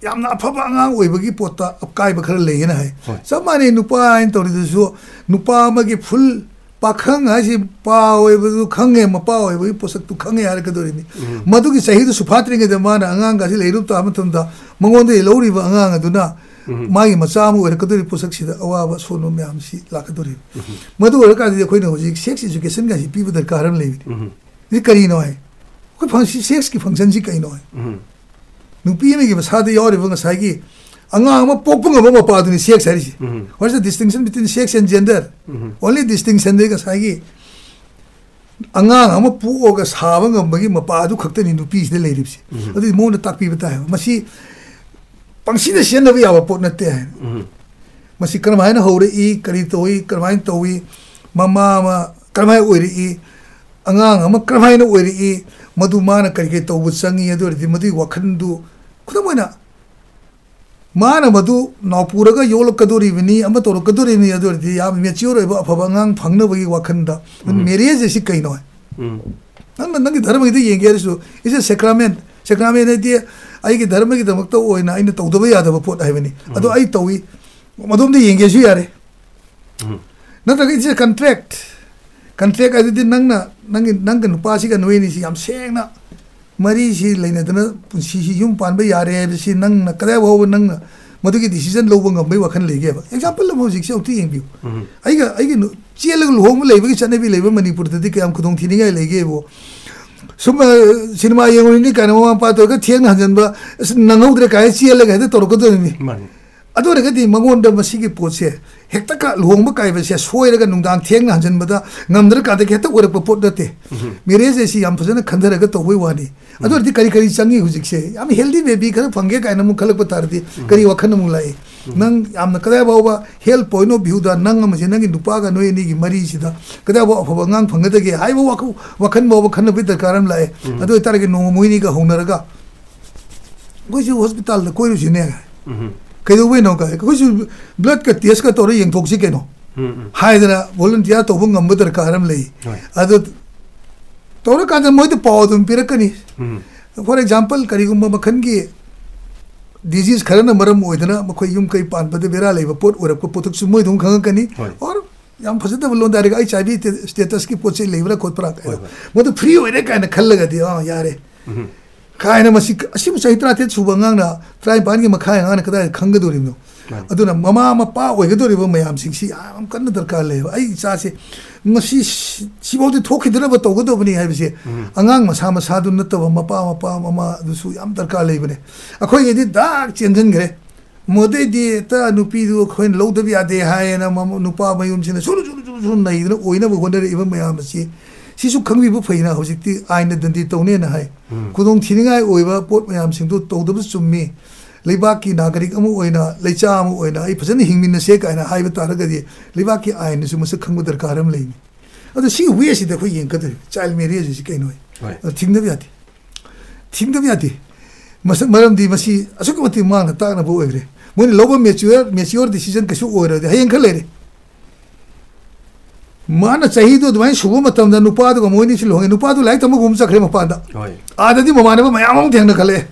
ꯌꯥꯝꯅ ꯑꯐꯕ ꯑꯉꯥꯡ ꯑꯣꯏꯕꯒꯤ ꯄꯣꯠꯇ ꯑꯀꯥꯏꯕ ꯈꯔ ꯂꯩꯌꯦꯅ ꯍꯥꯏ ꯍꯣꯏ. ꯆꯞ ꯃꯥꯟꯅꯩ ꯅꯨꯄꯥ ꯍꯥꯏꯅ ꯇꯧꯔꯤꯗꯨꯁꯨ ꯅꯨꯄꯥ ꯑꯃꯒꯤ ꯐꯨꯜ ꯄꯥꯈꯪ ꯍꯥꯏꯁꯤ ꯄꯥ ꯑꯣꯏꯕꯗꯨ ꯈꯪꯉꯦ ꯃꯄꯥ ꯑꯣꯏꯕꯒꯤ ꯄꯣꯠꯁꯛꯇꯨ ꯈꯪꯉꯦ ꯍꯥꯏꯔꯛꯀꯗꯧꯔꯤꯅꯤ ꯃꯗꯨꯒꯤ ꯆꯍꯤꯗꯨ ꯁꯨꯐꯥꯠꯇ꯭ꯔꯤꯉꯩꯗ ꯃꯥꯅ ꯑꯉꯥꯡꯒꯁꯤ ꯂꯩꯔꯨꯞ ꯇꯥꯕ ꯃꯇꯝꯗ ꯃꯉꯣꯟꯗꯒꯤ ꯂꯧꯔꯤꯕ ꯑꯉꯥꯡ ꯑꯗꯨꯅ ꯃꯥꯒꯤ ꯃꯆꯥ ꯑꯃ ꯑꯣꯏꯔꯛꯀꯗꯧꯔꯤꯕ ꯄꯣꯠꯁꯛꯁꯤꯗ ꯑꯋꯥꯕ ꯑꯁꯣꯟꯕ ꯃꯌꯥꯝꯁꯤ ꯂꯥꯛꯀꯗꯧꯔꯤꯕ ꯃꯗꯨ ꯑꯣꯏꯔꯀꯥꯟꯗꯗꯤ ꯑꯩꯈꯣꯏꯅ ꯍꯧꯖꯤꯛ ꯁꯦꯛꯁ ꯏꯖꯨꯀꯦꯁꯟꯒꯁꯤ ꯄꯤꯕ ꯗꯔꯀꯥꯔ ꯑꯃ ꯂꯩꯕꯅꯤ ꯁꯤ ꯀꯔꯤꯅꯣ ꯍꯥꯏ ꯑꯩꯈꯣꯏ ꯐꯪꯁꯤ ꯁꯦꯛꯁꯀꯤ ꯐꯪꯁꯟꯁꯤ angang ma pokpung abo ma pa du ni sex hari si what's the distinction between sex and gender only distinction de ga sa gi angang ma pu o ga sa ba ngam gi ma pa du khakta ni nu pi si de le ri si adi mo na tak pi bata hai ma si pangsi de sen da bi aba pot na te hai ma si karma na ho re i kari to i karma to i mama ma karma oi re i angang ma karma na oi re i मधु मान करके तो वो संगी है तो मधु वखन दो खुद मना ri madu wa khan du kuda mo na माना मधु नापुरग योलकदोरीबनी अम तोरकदोरीबनी अदोरदी याम मेच्योर ओइबा अफबा ngang phangnaबगी वाखनदा मेरिएज जि कैनो है नंग नंग धर्म गिदि येंगेरसु इज़ अ सेक्रामेंट सेक्रामेंट दि आइगे धर्म गी दमक तो ओइना आइना तौदबा यादबा पोट हाइबनी अदो आई तौई मदुम दि येंगेसु यारे यूम पान यारे नंग कदया हो नंग मधुकी डिसीज़न लोब गम वखन लेगे एग्ज़ाम्पल हजिशी एम चेल लुहम की चलने लेब मनपुर क्या खुदिगेबो सूम सिनेमा ये कैनम पा थे हजनब नंगौद्रे कह चेलगे तौरकदी मगोद मसी पोसे हेक्टा लोब कई सोरग नुदान थेंग हजनबद्रे हेत उ पोट नाते मेरेज से फजन खनर तब वाने करी करी चंगी हजिसे हेल्दी बेबी खर फंगे कई खल पारे करी वखन लाए नंग आम कदाब हेल्थ पॉइंट ऑफ़ व्यूद नंगे नुपा नो इन मरी से कदाब अफब अगर फंगदे वखन खन भी दरकार लाए अदारे नो मोनी हूनरगे हॉस्पिटल कोई रुझेने ꯀꯩꯗꯧꯕꯩꯅꯣ ꯀꯥꯏ ꯑꯩꯈꯣꯏꯁꯨ ꯕ꯭ꯂꯗꯀ ꯇꯦꯁꯀ ꯇꯧꯔ ꯌꯦꯡꯊꯣꯛꯁꯤ ꯀꯩꯅꯣ ꯍꯥꯏꯗꯅ ꯚꯣꯂꯨꯟꯇꯤꯌꯥꯔ ꯇꯧꯕ ꯉꯝꯕ ꯗꯔꯀꯥꯔ ꯑꯃ ꯂꯩ ꯑꯗꯨ ꯇꯧꯔꯀꯥꯟꯗ ꯃꯣꯏꯗ ꯄꯥꯎ ꯑꯗꯨꯝ ꯄꯤꯔꯛꯀꯅꯤ ꯐꯣꯔ ꯑꯦꯛꯖꯥꯝꯄꯜ ꯀꯔꯤꯒꯨꯝꯕ ꯃꯈꯜꯒꯤ ꯗꯤꯖꯤꯖ ꯈꯔꯅ ꯃꯔꯝ ꯑꯣꯏꯗꯅ ꯃꯈꯣꯏ ꯌꯨꯝ ꯀꯩ ꯄꯥꯟꯕꯗ ꯕꯦꯔꯥ ꯂꯩꯕ ꯄꯣꯠ ꯑꯣꯏꯔꯛꯄ ꯄꯣꯠꯊꯣꯛꯁꯨ ꯃꯣꯏ ꯑꯗꯨꯝ ꯈꯪꯉꯛꯀꯅꯤ ꯑꯣꯔ ꯌꯥꯝ ꯐꯖꯗꯕ ꯂꯣꯟꯗ ꯍꯥꯏꯔꯒ ꯑꯩꯆ ꯑꯥꯏ ꯚꯤ ꯁ꯭ꯇꯦꯇꯁꯀꯤ ꯄꯣꯠ ꯆꯩ ꯂꯩꯕ꯭ꯔꯥ ꯈꯣꯠꯄ꯭ꯔꯥ ꯃꯗꯨ ꯐ꯭ꯔꯤ ꯑꯣꯏꯔꯦ ꯀꯥꯏꯅ ꯈꯜꯂꯒꯗꯤ ꯑꯥ ꯌꯥꯔꯦ ꯀꯥꯏꯅ ꯃꯁꯤ ꯑꯁꯤꯕꯨ ꯆꯍꯤ ꯇꯔꯥꯇꯔꯦꯠ ꯁꯨꯕ ꯑꯉꯥꯡꯅ ꯇꯔꯥꯅꯤꯄꯥꯟꯒꯤ ꯃꯈꯥ ꯑꯉꯥꯡꯅ ꯀꯗꯥꯏꯗ ꯈꯪꯒꯗꯣꯔꯤꯕꯅꯣ ꯑꯗꯨꯅ ꯃꯃꯥ ꯃꯄꯥ ꯑꯣꯏꯒꯗꯧꯔꯤꯕ ꯃꯌꯥꯝꯁꯤꯡꯁꯤ ꯌꯥꯝ ꯀꯟꯅ ꯗꯔꯀꯥꯔ ꯂꯩꯌꯦꯕ ꯑꯩ ꯏꯆꯥꯁꯦ ꯉꯁꯤ ꯁꯤꯐꯥꯎꯗꯤ ꯊꯣꯛꯈꯤꯗꯅꯕ ꯇꯧꯒꯗꯕꯅꯤ ꯍꯥꯏꯕꯁꯦ ꯑꯉꯥꯡ ꯃꯁꯥ ꯃꯁꯥꯗꯨ ꯅꯠꯇꯕ ꯃꯄꯥ ꯃꯄꯥ ꯃꯃꯥ ꯑꯗꯨꯁꯨ ꯌꯥꯝ ꯗꯔꯀꯥꯔ ꯂꯩꯕꯅꯦ ꯑꯩꯈꯣꯏꯒꯤꯗꯤ ꯗꯥꯛ ꯆꯦꯟꯁꯤꯟꯈ꯭ꯔꯦ ꯃꯗꯩꯗꯤ ꯍꯦꯛꯇ ꯅꯨꯄꯤꯗꯨ ꯑꯩꯈꯣꯏꯅ ꯂꯧꯗꯕ ꯌꯥꯗꯦ ꯍꯥꯏꯌꯦꯅ ꯅꯨꯄꯥ ꯃꯌꯨꯝꯁꯤꯅ ꯁꯨꯔꯨ ꯁꯨꯔꯨ ꯁꯨꯔꯨ ꯁꯨꯔꯨ ꯅꯩꯗꯅ ꯑꯣꯏꯅꯕ ꯍꯣꯠꯅꯔꯛꯏꯕ ꯃꯌꯥꯝ ꯑꯁꯤ ꯁꯤꯁꯨ ꯈꯪꯕꯤꯕ ꯐꯩꯅ ꯍꯧꯖꯤꯛꯇꯤ ꯑꯥꯏꯟꯅ ꯗꯟꯗꯤ ꯇꯧꯅꯦꯅ ꯍꯥꯏ ꯈꯨꯗꯣꯡ ꯊꯤꯅꯤꯡꯉꯥꯏ ꯑꯣꯏꯕ ꯄꯣꯠ ꯃꯌꯥꯝꯁꯤꯡꯗꯨ ꯇꯧꯗꯕ ꯆꯨꯝꯃꯤ ꯂꯩꯕꯥꯛꯀꯤ ꯅꯥꯒꯔꯤꯛ ꯑꯃ ꯑꯣꯏꯅ ꯂꯩꯆꯥ ꯑꯃ ꯑꯣꯏꯅ ꯑꯩ ꯐꯖꯅ ꯍꯤꯡꯃꯤꯟꯅꯁꯦ ꯀꯥꯏꯅ ꯍꯥꯏꯕ ꯇꯥꯔꯒꯗꯤ ꯂꯩꯕꯥꯛꯀꯤ ꯑꯥꯏꯟꯅꯁꯨ ꯃꯁꯛ ꯈꯪꯕ ꯗꯔꯀꯥꯔ ꯑꯃ ꯂꯩꯅꯤ ꯑꯗꯣ ꯁꯤꯒꯤ ꯋꯦꯁꯤꯗ ꯑꯩꯈꯣꯏ ꯌꯦꯡꯒꯗꯧꯔꯤ ꯆꯥꯏꯜ ꯃꯦꯔꯦꯖ ꯑꯁꯤ ꯀꯩꯅꯣ ꯊꯤꯡꯗꯕ ꯌꯥꯗꯦ ꯊꯤꯡꯗꯕ ꯌꯥꯗꯦ ꯃꯁꯛ ꯃꯔꯝꯗꯤ ꯃꯁꯤ ꯑꯁꯨꯛꯀꯤ ꯃꯇꯤꯛ ꯃꯥꯡꯅ ꯇꯥꯛꯅꯕ ꯑꯣꯏꯈ꯭ꯔꯦ ꯃꯣꯏꯅ ꯂꯧꯕ ꯃꯦꯆꯤꯌꯣꯔ ꯃꯦꯆꯤꯌꯣꯔ ꯗꯤꯁꯤꯖꯟ ꯀꯩꯁꯨ ꯑꯣꯏꯔꯗꯤ ꯍꯌꯦꯡ ꯈꯔ ꯂꯩꯔꯦ ꯃꯥꯅ ꯆꯍꯤꯗꯣ ꯑꯗꯨꯃꯥꯏꯅ ꯁꯨꯕ ꯃꯇꯝꯗ ꯅꯨꯄꯥꯗꯨꯒ ꯃꯣꯏꯅꯤꯁꯨ ꯂꯨꯍꯣꯡꯉꯦ ꯅꯨꯄꯥꯗꯨ ꯂꯥꯏꯔꯤꯛ ꯇꯝꯕꯒꯨꯝꯕ ꯆꯠꯈ꯭ꯔꯦ ꯃꯄꯥꯟꯗ ꯑꯥꯗꯗꯤ ꯃꯃꯥꯟꯅꯕ ꯃꯌꯥꯝ ꯑꯃ ꯊꯦꯡꯅꯈꯠꯂꯛꯑꯦ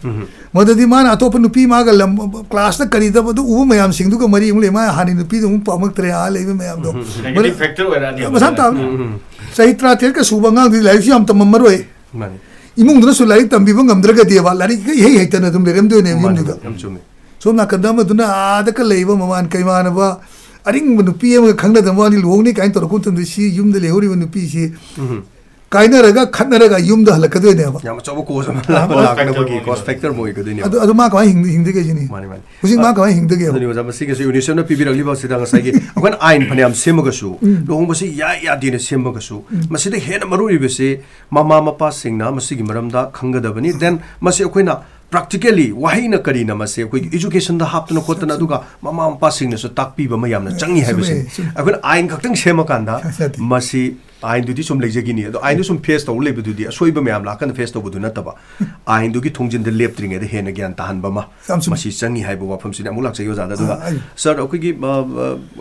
ꯃꯗꯨꯗꯤ ꯃꯥꯅ ꯑꯇꯣꯞꯄ ꯅꯨꯄꯤ ꯃꯥꯒ ꯂꯝ ꯀ꯭ꯂꯥꯁꯇ ꯀꯔꯤꯗꯕꯗꯨ ꯎꯕ ꯃꯌꯥꯝꯁꯤꯡꯗꯨꯒ ꯃꯔꯤ ꯑꯃꯨꯛ ꯂꯩ ꯃꯥ ꯍꯥꯟꯅ ꯅꯨꯄꯤꯗꯨ ꯑꯃꯨꯛ ꯄꯥꯝꯃꯛꯇ꯭ꯔꯦ ꯑꯥ ꯂꯩꯕ ꯃꯌꯥꯝꯗꯣ ꯃꯁꯥ ꯇꯥꯕꯅꯤ ꯆꯍꯤ ꯇꯔꯥꯇꯔꯦꯠꯀ ꯁꯨꯕ ꯑꯉꯥꯡꯗꯨꯗꯤ ꯂꯥꯏꯔꯤꯛꯁꯨ ꯌꯥꯝ ꯇꯝꯃꯝꯃꯔꯣꯏ ꯏꯃꯨꯡꯗꯨꯅꯁꯨ ꯂꯥꯏꯔꯤꯛ ꯇꯝꯕꯤꯕ ꯉꯝꯗ꯭ꯔꯒꯗꯤꯕ ꯂꯥꯏꯔꯤꯛ ꯏꯍꯩ ꯍꯩꯇꯅ ꯑꯗꯨꯝ ꯂꯩꯔꯝꯗꯣꯏꯅꯦꯕ ꯌꯨꯝꯗꯨꯗ ꯁꯣꯝ ꯅꯥꯀꯟꯗ ꯑꯃꯗꯨꯅ ꯑꯥꯗꯀ ꯂꯩꯕ ꯃꯃꯥꯟ ꯀꯩꯃꯥꯟꯅꯕ ꯑꯔꯤꯡꯕ ꯅꯨꯄꯤ ꯑꯃꯒ ꯈꯪꯅꯗꯕ ꯋꯥꯅꯤ ꯂꯨꯍꯣꯡꯅꯤ ꯀꯥꯏꯅ ꯇꯧꯔꯛꯄ ꯃꯇꯝꯗ ꯁꯤ ꯌꯨꯝꯗ ꯂꯩꯍꯧꯔꯤꯕ ꯅꯨꯄꯤꯁꯤ ꯀꯥꯏꯅꯔꯒ ꯈꯠꯅꯔꯒ ꯌꯨꯝꯗ ꯍꯜꯂꯛꯀꯗꯣꯏꯅꯦꯕ ꯌꯥꯝ ꯑꯆꯧꯕ ꯀꯣꯁ ꯑꯃ ꯂꯥꯛꯄ ꯂꯥꯛꯅꯕꯒꯤ ꯀꯣꯁ ꯐꯦꯛꯇꯔ ꯑꯃ ꯑꯣꯏꯒꯗꯣꯏꯅꯦ ꯑꯗꯨ ꯑꯗꯨ ꯃꯥ ꯀꯃꯥꯏ ꯍꯤꯡ ꯍꯤꯡꯗꯒꯦꯁꯤꯅꯤ ꯃꯥꯅꯤ ꯃꯥꯅꯤ ꯍꯧꯖꯤꯛ ꯃꯥ ꯀꯃꯥꯏ ꯍꯤꯡꯗꯒꯦ ꯑꯗꯨꯅꯤ ꯑꯣꯖꯥ ꯃꯁꯤꯒꯤꯁꯨ ꯌꯨꯅꯤꯁꯦꯐꯅ ꯄꯤꯕꯤꯔꯛꯂꯤꯕ ꯑꯁꯤꯗ ꯉꯁꯥꯏꯒꯤ ꯑꯩꯈꯣꯏꯅ ꯑꯥꯏꯟ ꯐꯅꯌꯥꯝ ꯁꯦꯝꯃꯒꯁꯨ ꯂꯨꯍꯣꯡꯕꯁꯤ ꯌꯥ ꯌꯥꯗꯦꯅ ꯁꯦꯝꯃꯒꯁꯨ ꯃꯁꯤꯗ ꯍꯦꯟꯅ ꯃꯔꯨ ꯑꯣꯏꯔꯤꯕꯁꯤ ꯃꯃꯥ ꯃꯄꯥꯁꯤꯡꯅ ꯃꯁꯤꯒꯤ ꯃꯔꯝꯗ ꯈꯪꯒꯗꯕꯅꯤ ꯗꯦꯟ ꯃꯁꯤ ꯑꯩꯈꯣꯏꯅ practically wahina kari na mase koi education da hap na kota na duga mama mpa singne so takpi ba ma yamna changi ha bese akun ain khak tang shema kan da masi आइनदुदी सुम लेजेगिनी अदो आइनु सुम फेस तो लेबे दुदी असोइब मेम लाकन फेस तो बदु नतब आइनदु की थोंजिन द लेपत्रिंग एदे हेन ग्यान तहन बमा मसी चंगी हाइबो वफम सिने मुलाक से योजा दुगा सर ओकी की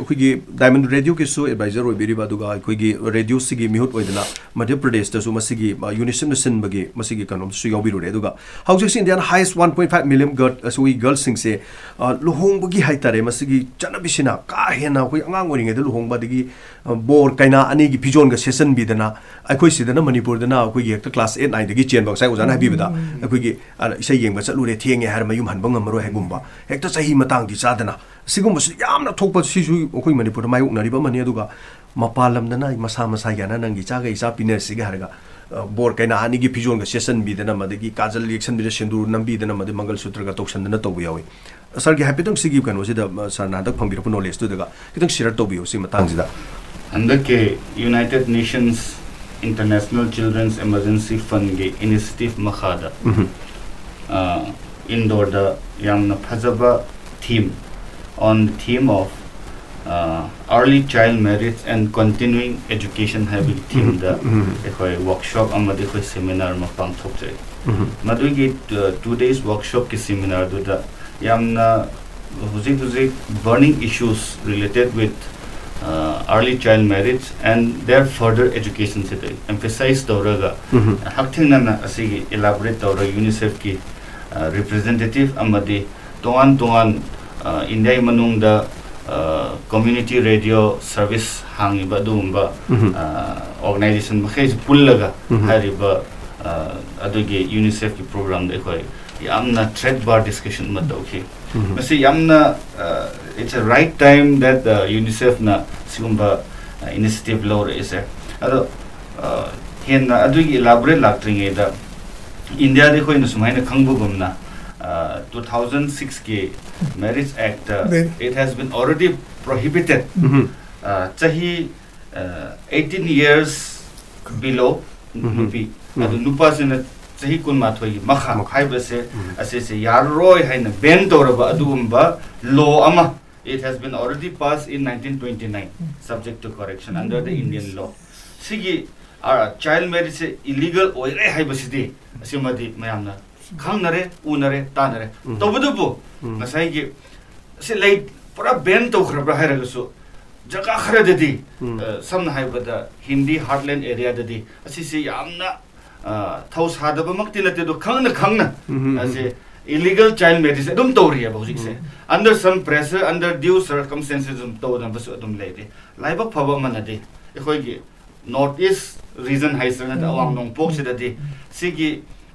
ओकी की डायमंड रेडियो के सो एडवाइजर ओ बिरिबा दुगा ओकी की रेडियो सिगी मिहुत ओइदला मध्य प्रदेश त मसी की यूनिसन न सिन बगे मसी की कनम सु योबिरो रे दुगा how just in then highest 1.5 million gut so we girls सिंग से लोहोंग बगी हाइतारे मसी की चनबिसिना का हेना होय अंगांग वरिंगे द लोहोंग बदगी बोर कैना अने की का सेसन भीदना अखोई से मनपुरदना क्लास एट नाइन की चेन बक्सा ओजा हाबीबदी इसे ये चलूर थे मयू हनब गमर हेगुब हेक्त चाहिए चादनासी मनपुर मायोक्नरीबा मपाल मसा मसा गया नंग चाग इचा पीनेसीगर बोर कई आनी फिजों का सेशन भी काजल एक्शन भी सिंदूर नंबीदन मंगल सूत्र का तौसन तब ये सर की हाइपिद कहोद सर नादक फंगीरप नॉलेज तुद कितना शेयर तब यह అందుకే United Nations International Children's Emergency Fund కి ఇనిషియేటివ్ మఖాద ఇండోర్ ద యాంగ్న ఫజబ theme on the theme of uh, early child marriage and continuing education have been theme da ekhoi workshop am de khoi seminar ma pang thok chai madu gi two days workshop ki seminar du da yamna huzik huzik burning issues related with uh, early child marriage and their further education se emphasize tawraga hakthing na asigi elaborate tawra unicef ki uh, representative amadi tongan tongan uh, india manung da community radio service hangiba dumba organization makhej pullaga hariba adugi unicef ki program de khoi yamna thread it's a right time that the UNICEFꯅ ꯁꯤꯒꯨꯝꯕ ꯏꯅꯤꯁꯤꯌꯦꯇꯤꯚ ꯂꯧꯔꯛꯏꯁꯦ ꯑꯗꯣ ꯍꯦꯟꯅ ꯑꯗꯨꯒꯤ ꯏꯂꯥꯕꯣꯔꯦꯠ ꯂꯥꯛꯇ꯭ꯔꯤꯉꯩꯗ ꯏꯟꯗꯤꯌꯥꯗ ꯑꯩꯈꯣꯏꯅ ꯁꯨꯃꯥꯏꯅ ꯈꯪꯕꯒꯨꯝꯅ ꯇꯨ ꯊꯥꯎꯖꯟ ꯁꯤꯛꯁꯀꯤ marriage act it has been already prohibited ꯆꯍꯤ ꯑꯩꯠꯇꯤꯟ ꯌꯔꯁ ꯕꯤꯂꯣ ꯅꯨꯄꯤ ꯑꯗꯨ ꯅꯨꯄꯥꯁꯤꯅ Chahi 18 years below nupi. Adu nupa sina chahi kun ma thoi makha khai ba se ase se yarroi haina ban toraba adugumba law ama it has been already passed in 1929 subject to correction under the Indian law. Sigi our child marriage illegal oire hai basidi asimadi mayamna ꯈꯪꯅꯔꯦ ꯎꯅꯔꯦ ꯇꯥꯅꯔꯦ ꯇꯧꯕꯗꯨꯕꯨ ꯉꯁꯥꯏꯒꯤ ꯁꯤ ꯂꯩ ꯄꯨꯔꯥ ꯕꯦꯟ ꯇꯧꯈ꯭ꯔꯕ꯭ꯔꯥ ꯍꯥꯏꯔꯒꯁꯨ ꯖꯒꯥ ꯈꯔꯗꯗꯤ ꯁꯝꯅ ꯍꯥꯏꯕꯗ ꯍꯤꯟꯗꯤ ꯍꯥꯔꯠꯂꯦꯟ ꯑꯦꯔꯤꯌꯥꯗꯗꯤ ꯑꯁꯤꯁꯤ ꯌꯥꯝꯅ ꯊꯧ थौसादबमक्ति नते दो खंगन खंगन असे illegal child marriage adum tori ya bawjik se under some pressure under due circumstances dum to na basu adum le de laiba phaba man ade ekhoi gi north east region haisra na awang nong pok se da de si gi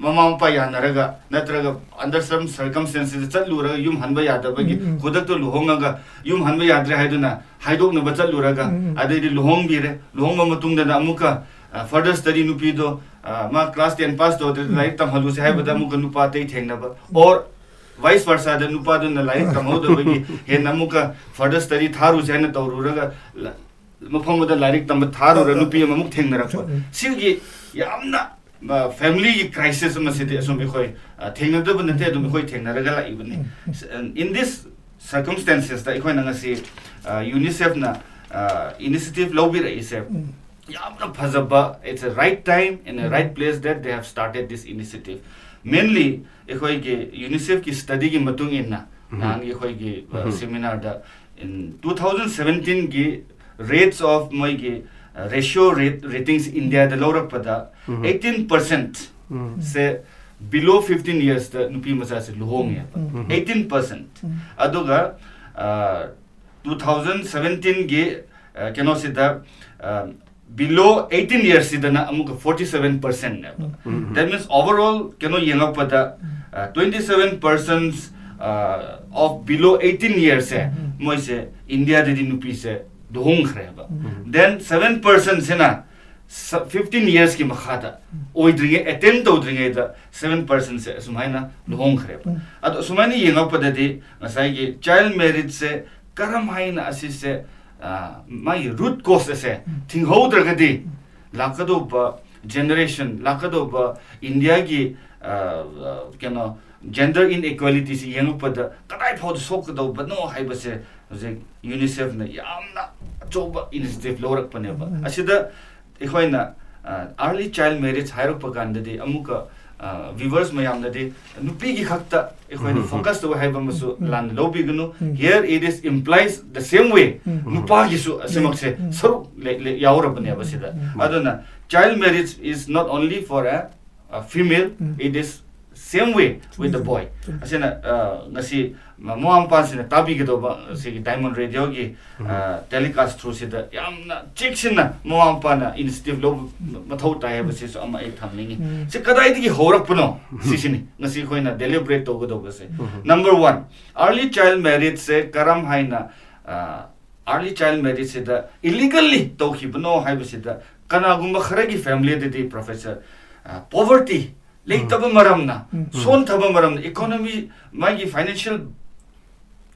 professor na so yam marit chum na point khara ma tham dai mama mapa yanaraga natraga under some circumstances chatluraga yum hanba yadabagi khudak to luhongaga yum hanba yadre haiduna haidok na chatluraga adai luhong bire luhong ma matungda na amuka further study nupi do ma class 10 pass do like tam halu se haibada amuka nupa tei thengna ba or vice versa da nupa do na like tam hodo bagi he namuka further study tharu se na tawruraga mafamada larik tam tharu ra nupi ma muk thengna rakwa sigi yamna family crisis ma se de so me khoi thengna do ban te do me khoi thengna ra gala ibni in this circumstances da khoi na si unicef na initiative lo bi rai yamna phazaba it's a right time in a right place that they have started this initiative mainly khoi ge unicef ki study gi matung in na nang gi khoi gi seminar da in 2017 gi rates of moi gi ratio ratings India लौरपदा eighteen percent से बिलो फिफ्टीन इयर्स नुपी मसा से लुहोंग eighteen percent two thousand seventeen गे कनोद बिलो एटीन इयर्स से फोर्टी सेवेन पर्सेंट ने दैट मीन्स ओवरऑल कनो येद twenty seven percent of below eighteen से मैसे India dhung khreba mm-hmm. then seven person sena 15 years ki makhata mm-hmm. oidringe attend to oidringe da 7 person se sumaina dhung khreba ba. Mm-hmm. Sumaini yenga padati sai ki child marriage se karam haina asi se ah, mai root cause se thing hodra gadi lakado ba generation lakado ba india gi ah, ah, kena gender inequality si yenga pada kadai phod sok do ba no hai ba se ꯍꯧꯖꯤꯛ ꯌꯨꯅꯤꯁꯦꯐꯅ ꯌꯥꯝꯅ ꯑꯆꯧꯕ ꯏꯅꯤꯁꯤꯌꯦꯇꯤꯚ ꯂꯧꯔꯛꯄꯅꯦꯕ ꯑꯁꯤꯗ ꯑꯩꯈꯣꯏꯅ ꯑꯥꯔꯂꯤ ꯆꯥꯏꯜ ꯃꯦꯔꯤꯖ ꯍꯥꯏꯔꯛꯄ ꯀꯥꯟꯗꯗꯤ ꯑꯃꯨꯛꯀ ꯚꯤꯚꯔꯁ ꯃꯌꯥꯝꯗꯗꯤ ꯅꯨꯄꯤꯒꯤ ꯈꯛꯇ ꯑꯩꯈꯣꯏꯅ ꯐꯣꯀꯁ ꯇꯧꯋꯦ ꯍꯥꯏꯕ ꯑꯃꯁꯨ ꯂꯥꯟꯅ ꯂꯧꯕꯤꯒꯅꯨ ꯍꯤꯌꯔ ꯏꯠ ꯏꯁ ꯏꯝꯄ꯭ꯂꯥꯏꯁ ꯗ ꯁꯦꯝ ꯋꯦ ꯅꯨꯄꯥꯒꯤꯁꯨ ꯑꯁꯤꯃꯛꯁꯦ ꯁꯔꯨꯛ ꯌꯥꯎꯔꯕꯅꯦꯕ ꯁꯤꯗ ꯑꯗꯨꯅ child marriage is not only for uh female it is same way with the boy asina ngasi mo am pa sina tabi ge do ba si diamond radio gi telecast through si da yamna chiksina mo am pa na initiative lo mathau ta hai ba si so ama ek tham ningi si kadai di gi horak puno si sini ngasi khoina deliberate to ge do ba se number 1 early child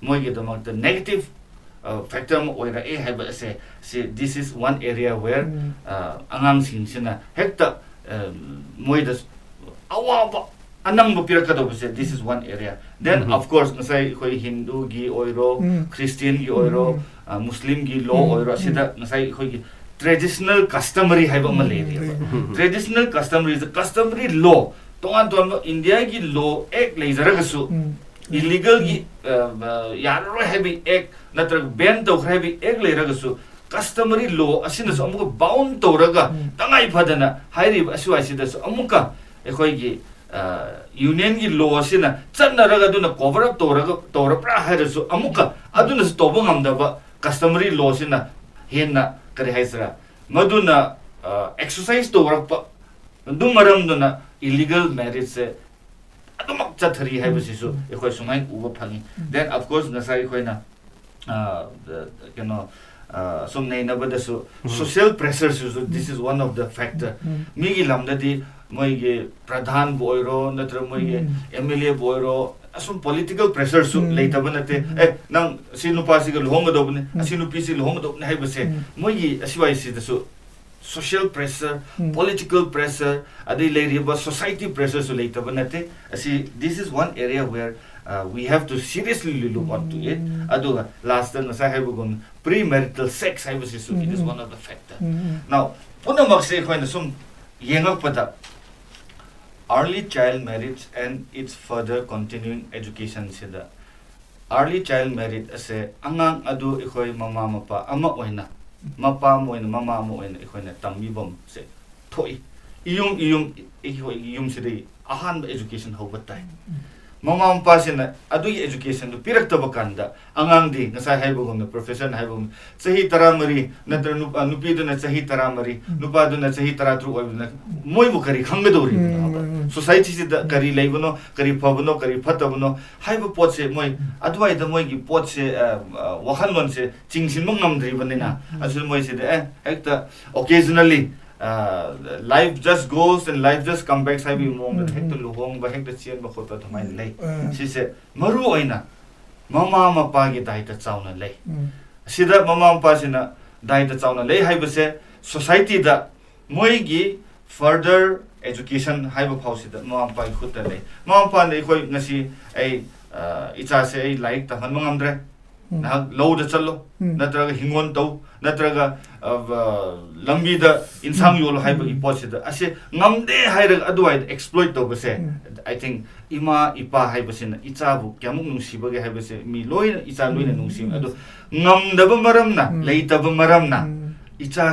moi ge damak the negative uh, factor mo oira e have se se this is one area where uh, angang sing sina hekta uh, moi da awa ba anang bo pira kado se this is one area then mm -hmm. of course ngasai khoi hindu gi oiro mm. christian gi oiro uh, muslim gi law oiro sida ngasai khoi gi traditional customary haiba ma le ri traditional customary is a customary law tongan ton india gi law ek le zara ga su illegal gi yar ro heavy ek natra ban to heavy ek le ra ga su customary law asina su amuka bound to ra ga tangai phadana hairi asu asi da su amuka e khoi gi union gi law asina channa ra ga duna cover up to illegal marriage से चतरी है बसी सो एक कोई सुमाई उबा फलन then of course social pressure so this is one of the factor मी गी लम दति मई गे प्रधान बोयरो नत्र मई गे एमएलए ए नंग सिनु पासी ग लोंग दोबने सिनु पीसी लोंग social pressure political pressure society pressure leita te asi this is one area where uh, we have to seriously look onto it adu last na sa hai bugun premarital sex hai it is one of the factor now puna mak se khoi na sum yengak early child marriage and its further continuing education sida early child marriage ase angang adu ekhoi mama mapa ama oina mapa mo in mama mo in khoi na tammi bom se thoi. Iyum iyum i khoi iyum se dei ahan education ho batai ꯃꯃꯥ ꯃꯄꯥꯁꯤꯅ ꯑꯗꯨꯒꯤ ꯑꯦꯖꯨꯀꯦꯁꯟꯗꯨ ꯄꯤꯔꯛꯇꯕ ꯀꯥꯟꯗ ꯑꯉꯥꯡꯗꯤ ꯉꯁꯥꯏ ꯍꯥꯏꯕꯒꯨꯝꯅ ꯄ꯭ꯔꯣꯐꯦꯁꯔꯅ ꯍꯥꯏꯕꯒꯨꯝꯅ ꯆꯍꯤ ꯇꯔꯥꯃꯔꯤ ꯅꯠꯇ꯭ꯔꯒ ꯅꯨꯄꯤꯗꯨꯅ ꯆꯍꯤ ꯇꯔꯥꯃꯔꯤ ꯅꯨꯄꯥꯗꯨꯅ ꯆꯍꯤ ꯇꯔꯥꯇꯔꯨꯛ ꯑꯣꯏꯕꯗꯨꯅ ꯃꯣꯏꯕꯨ ꯀꯔꯤ ꯈꯪꯒꯗꯧꯔꯤꯕꯅꯣ ꯁꯣꯁꯥꯏꯇꯤꯁꯤꯗ ꯀꯔꯤ ꯂꯩꯕꯅꯣ ꯀꯔꯤ ꯐꯕꯅꯣ ꯀꯔꯤ ꯐꯠꯇꯕꯅꯣ ꯍꯥꯏꯕ ꯄꯣꯠꯁꯦ ꯃꯣꯏ ꯑꯗꯨꯋꯥꯏꯗ ꯃꯣꯏꯒꯤ ꯄꯣꯠꯁꯦ ꯋꯥꯈꯜꯂꯣꯟꯁꯦ ꯆꯤꯡꯁꯤꯟꯕ ꯉꯝꯗ꯭ꯔꯤꯕꯅꯤꯅ ꯑꯗꯨꯅ ꯃꯣꯏꯁꯤꯗ ꯑꯦ ꯍꯦꯛꯇ occasionally life just goes and life just come back साइबि मोङ हेक त लुहोङ ब हेक त चियन ब खोत त माइन लै सिसे मरु ओइन ममा म दाइ त चाउन लै सिदा ममा म पासिन दाइ त चाउन लै हाइबसे सोसाइटी द मोइ गि फर्दर एजुकेशन हाइब ब फाउ सि द म म पाइ खुत लै म म खोइ नसि ए इचासे ए लाइक त हन मंगम ngamde haira aduai exploit to base i think ima ipa haiba sina icha bu kyamuk nung siba ge haiba se mi loi icha loi na nung sim adu ngamda ba maram na leita ba maram na icha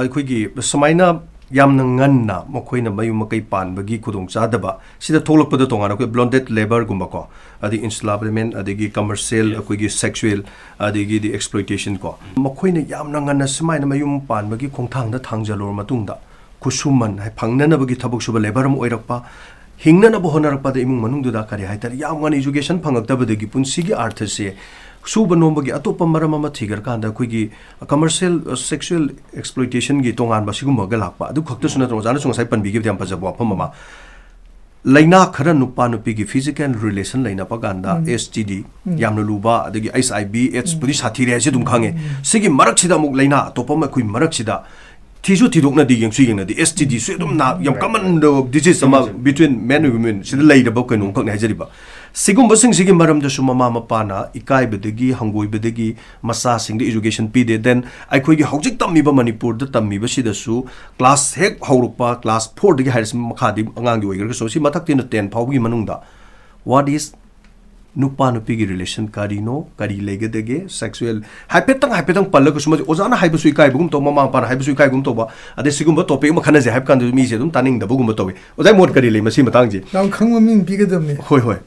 ꯑꯩꯈꯣꯏꯒꯤ ꯁꯨꯃꯥꯏꯅ ꯌꯥꯝꯅ ꯉꯟꯅ ꯃꯈꯣꯏꯅ ꯃꯌꯨꯝ ꯃꯀꯩ ꯄꯥꯟꯕꯒꯤ ꯈꯨꯗꯣꯡꯆꯥꯗꯕ ꯁꯤꯗ ꯊꯣꯛꯂꯛꯄꯗ ꯇꯣꯉꯥꯟꯅ ꯑꯩꯈꯣꯏ ꯕ꯭ꯂꯣꯟꯗꯦꯠ ꯂꯦꯕꯔꯒꯨꯝꯕꯀꯣ ꯑꯗꯒꯤ ꯏꯟꯁ꯭ꯂꯥꯕꯃꯦꯟ ꯑꯗꯒꯤ ꯀꯃꯔꯁꯤꯌꯦꯜ ꯑꯩꯈꯣꯏꯒꯤ ꯁꯦꯛꯁꯨꯋꯦꯜ ꯑꯗꯒꯤꯗꯤ ꯑꯦꯛꯁꯄ꯭ꯂꯣꯏꯇꯦꯁꯟ ꯀꯣ ꯃꯈꯣꯏꯅ ꯌꯥꯝꯅ ꯉꯟꯅ ꯁꯨꯃꯥꯏꯅ ꯃꯌꯨꯝ ꯄꯥꯟꯕꯒꯤ ꯈꯣꯡꯊꯥꯡꯗ ꯊꯥꯡꯖꯜꯂꯨꯔ ꯃꯇꯨꯡꯗ ꯈꯨꯠꯁꯨꯃꯟ ꯐꯪꯅꯅꯕꯒꯤ ꯊꯕꯛ ꯁꯨꯕ ꯂꯦꯕꯔ ꯑꯃ ꯑꯣꯏꯔꯛꯄ hingnanaba honarappada imung manungduda kari haitari yam ngani education phangaktabadagi punsigi arthase suba nomba gi atopa marama ma thigar kanda kui gi commercial sexual exploitation gi tongan ba sigum ga lakpa du khakta suna tro jana sunga sai pan bi gi अदुखक्तसु नत्र ओजाना सुंगसाई पनबीगे यम पजब वाफम मा लाइना खर नुपा नुपी की फिजिकल रिलेशन लेनाप कानदा एसटीडी यामन लुबा अदगी एस आई बी एड्स पुदि साथीरे जे दुम खांगे सिगी मरक सिदा मुक लाइना अतोप म खुई मरक सिदा थिसु थिदोक्नदि यंगसु यंगनदि एसटीडी सु दुम ना यम कमन डिजीज समा बिट्वीन मेन एंड वुमेन सिदा लेइदा बक कनो खक ने na jari ba सिगुबसिंग मरमदसु ममा मपाना इकायबदगी हंगोयबदगी मसासिंग पीदे दें अखोयगी हौजिक तम्मीब मणिपुरद तम्मीबसिदसु क्लास हेक हौरुपा क्लास 4 दगी हायरस मखादि अंगांगी ओइगर सोसि मथकतिन 10 फावगी मनुंगदा व्हाट इज़ नुपा रिलेशन करी नो करी लेगेदगे सेक्सुअल हाइपेटंग हाइपेटंग पल्लक सुमज ओजाना हाइबसु इकाय बुगुम तो ममा पर हाइबसु इकाय गुम तोबा अदे सिगुम ब टॉपिक मखन जे हाइब कान दु मी से दुम तानिंग द बुगुम तोबे ओजाय मोड करी ले मसी मतांग जे नाउ खंग मिन पीगे दमे होय होय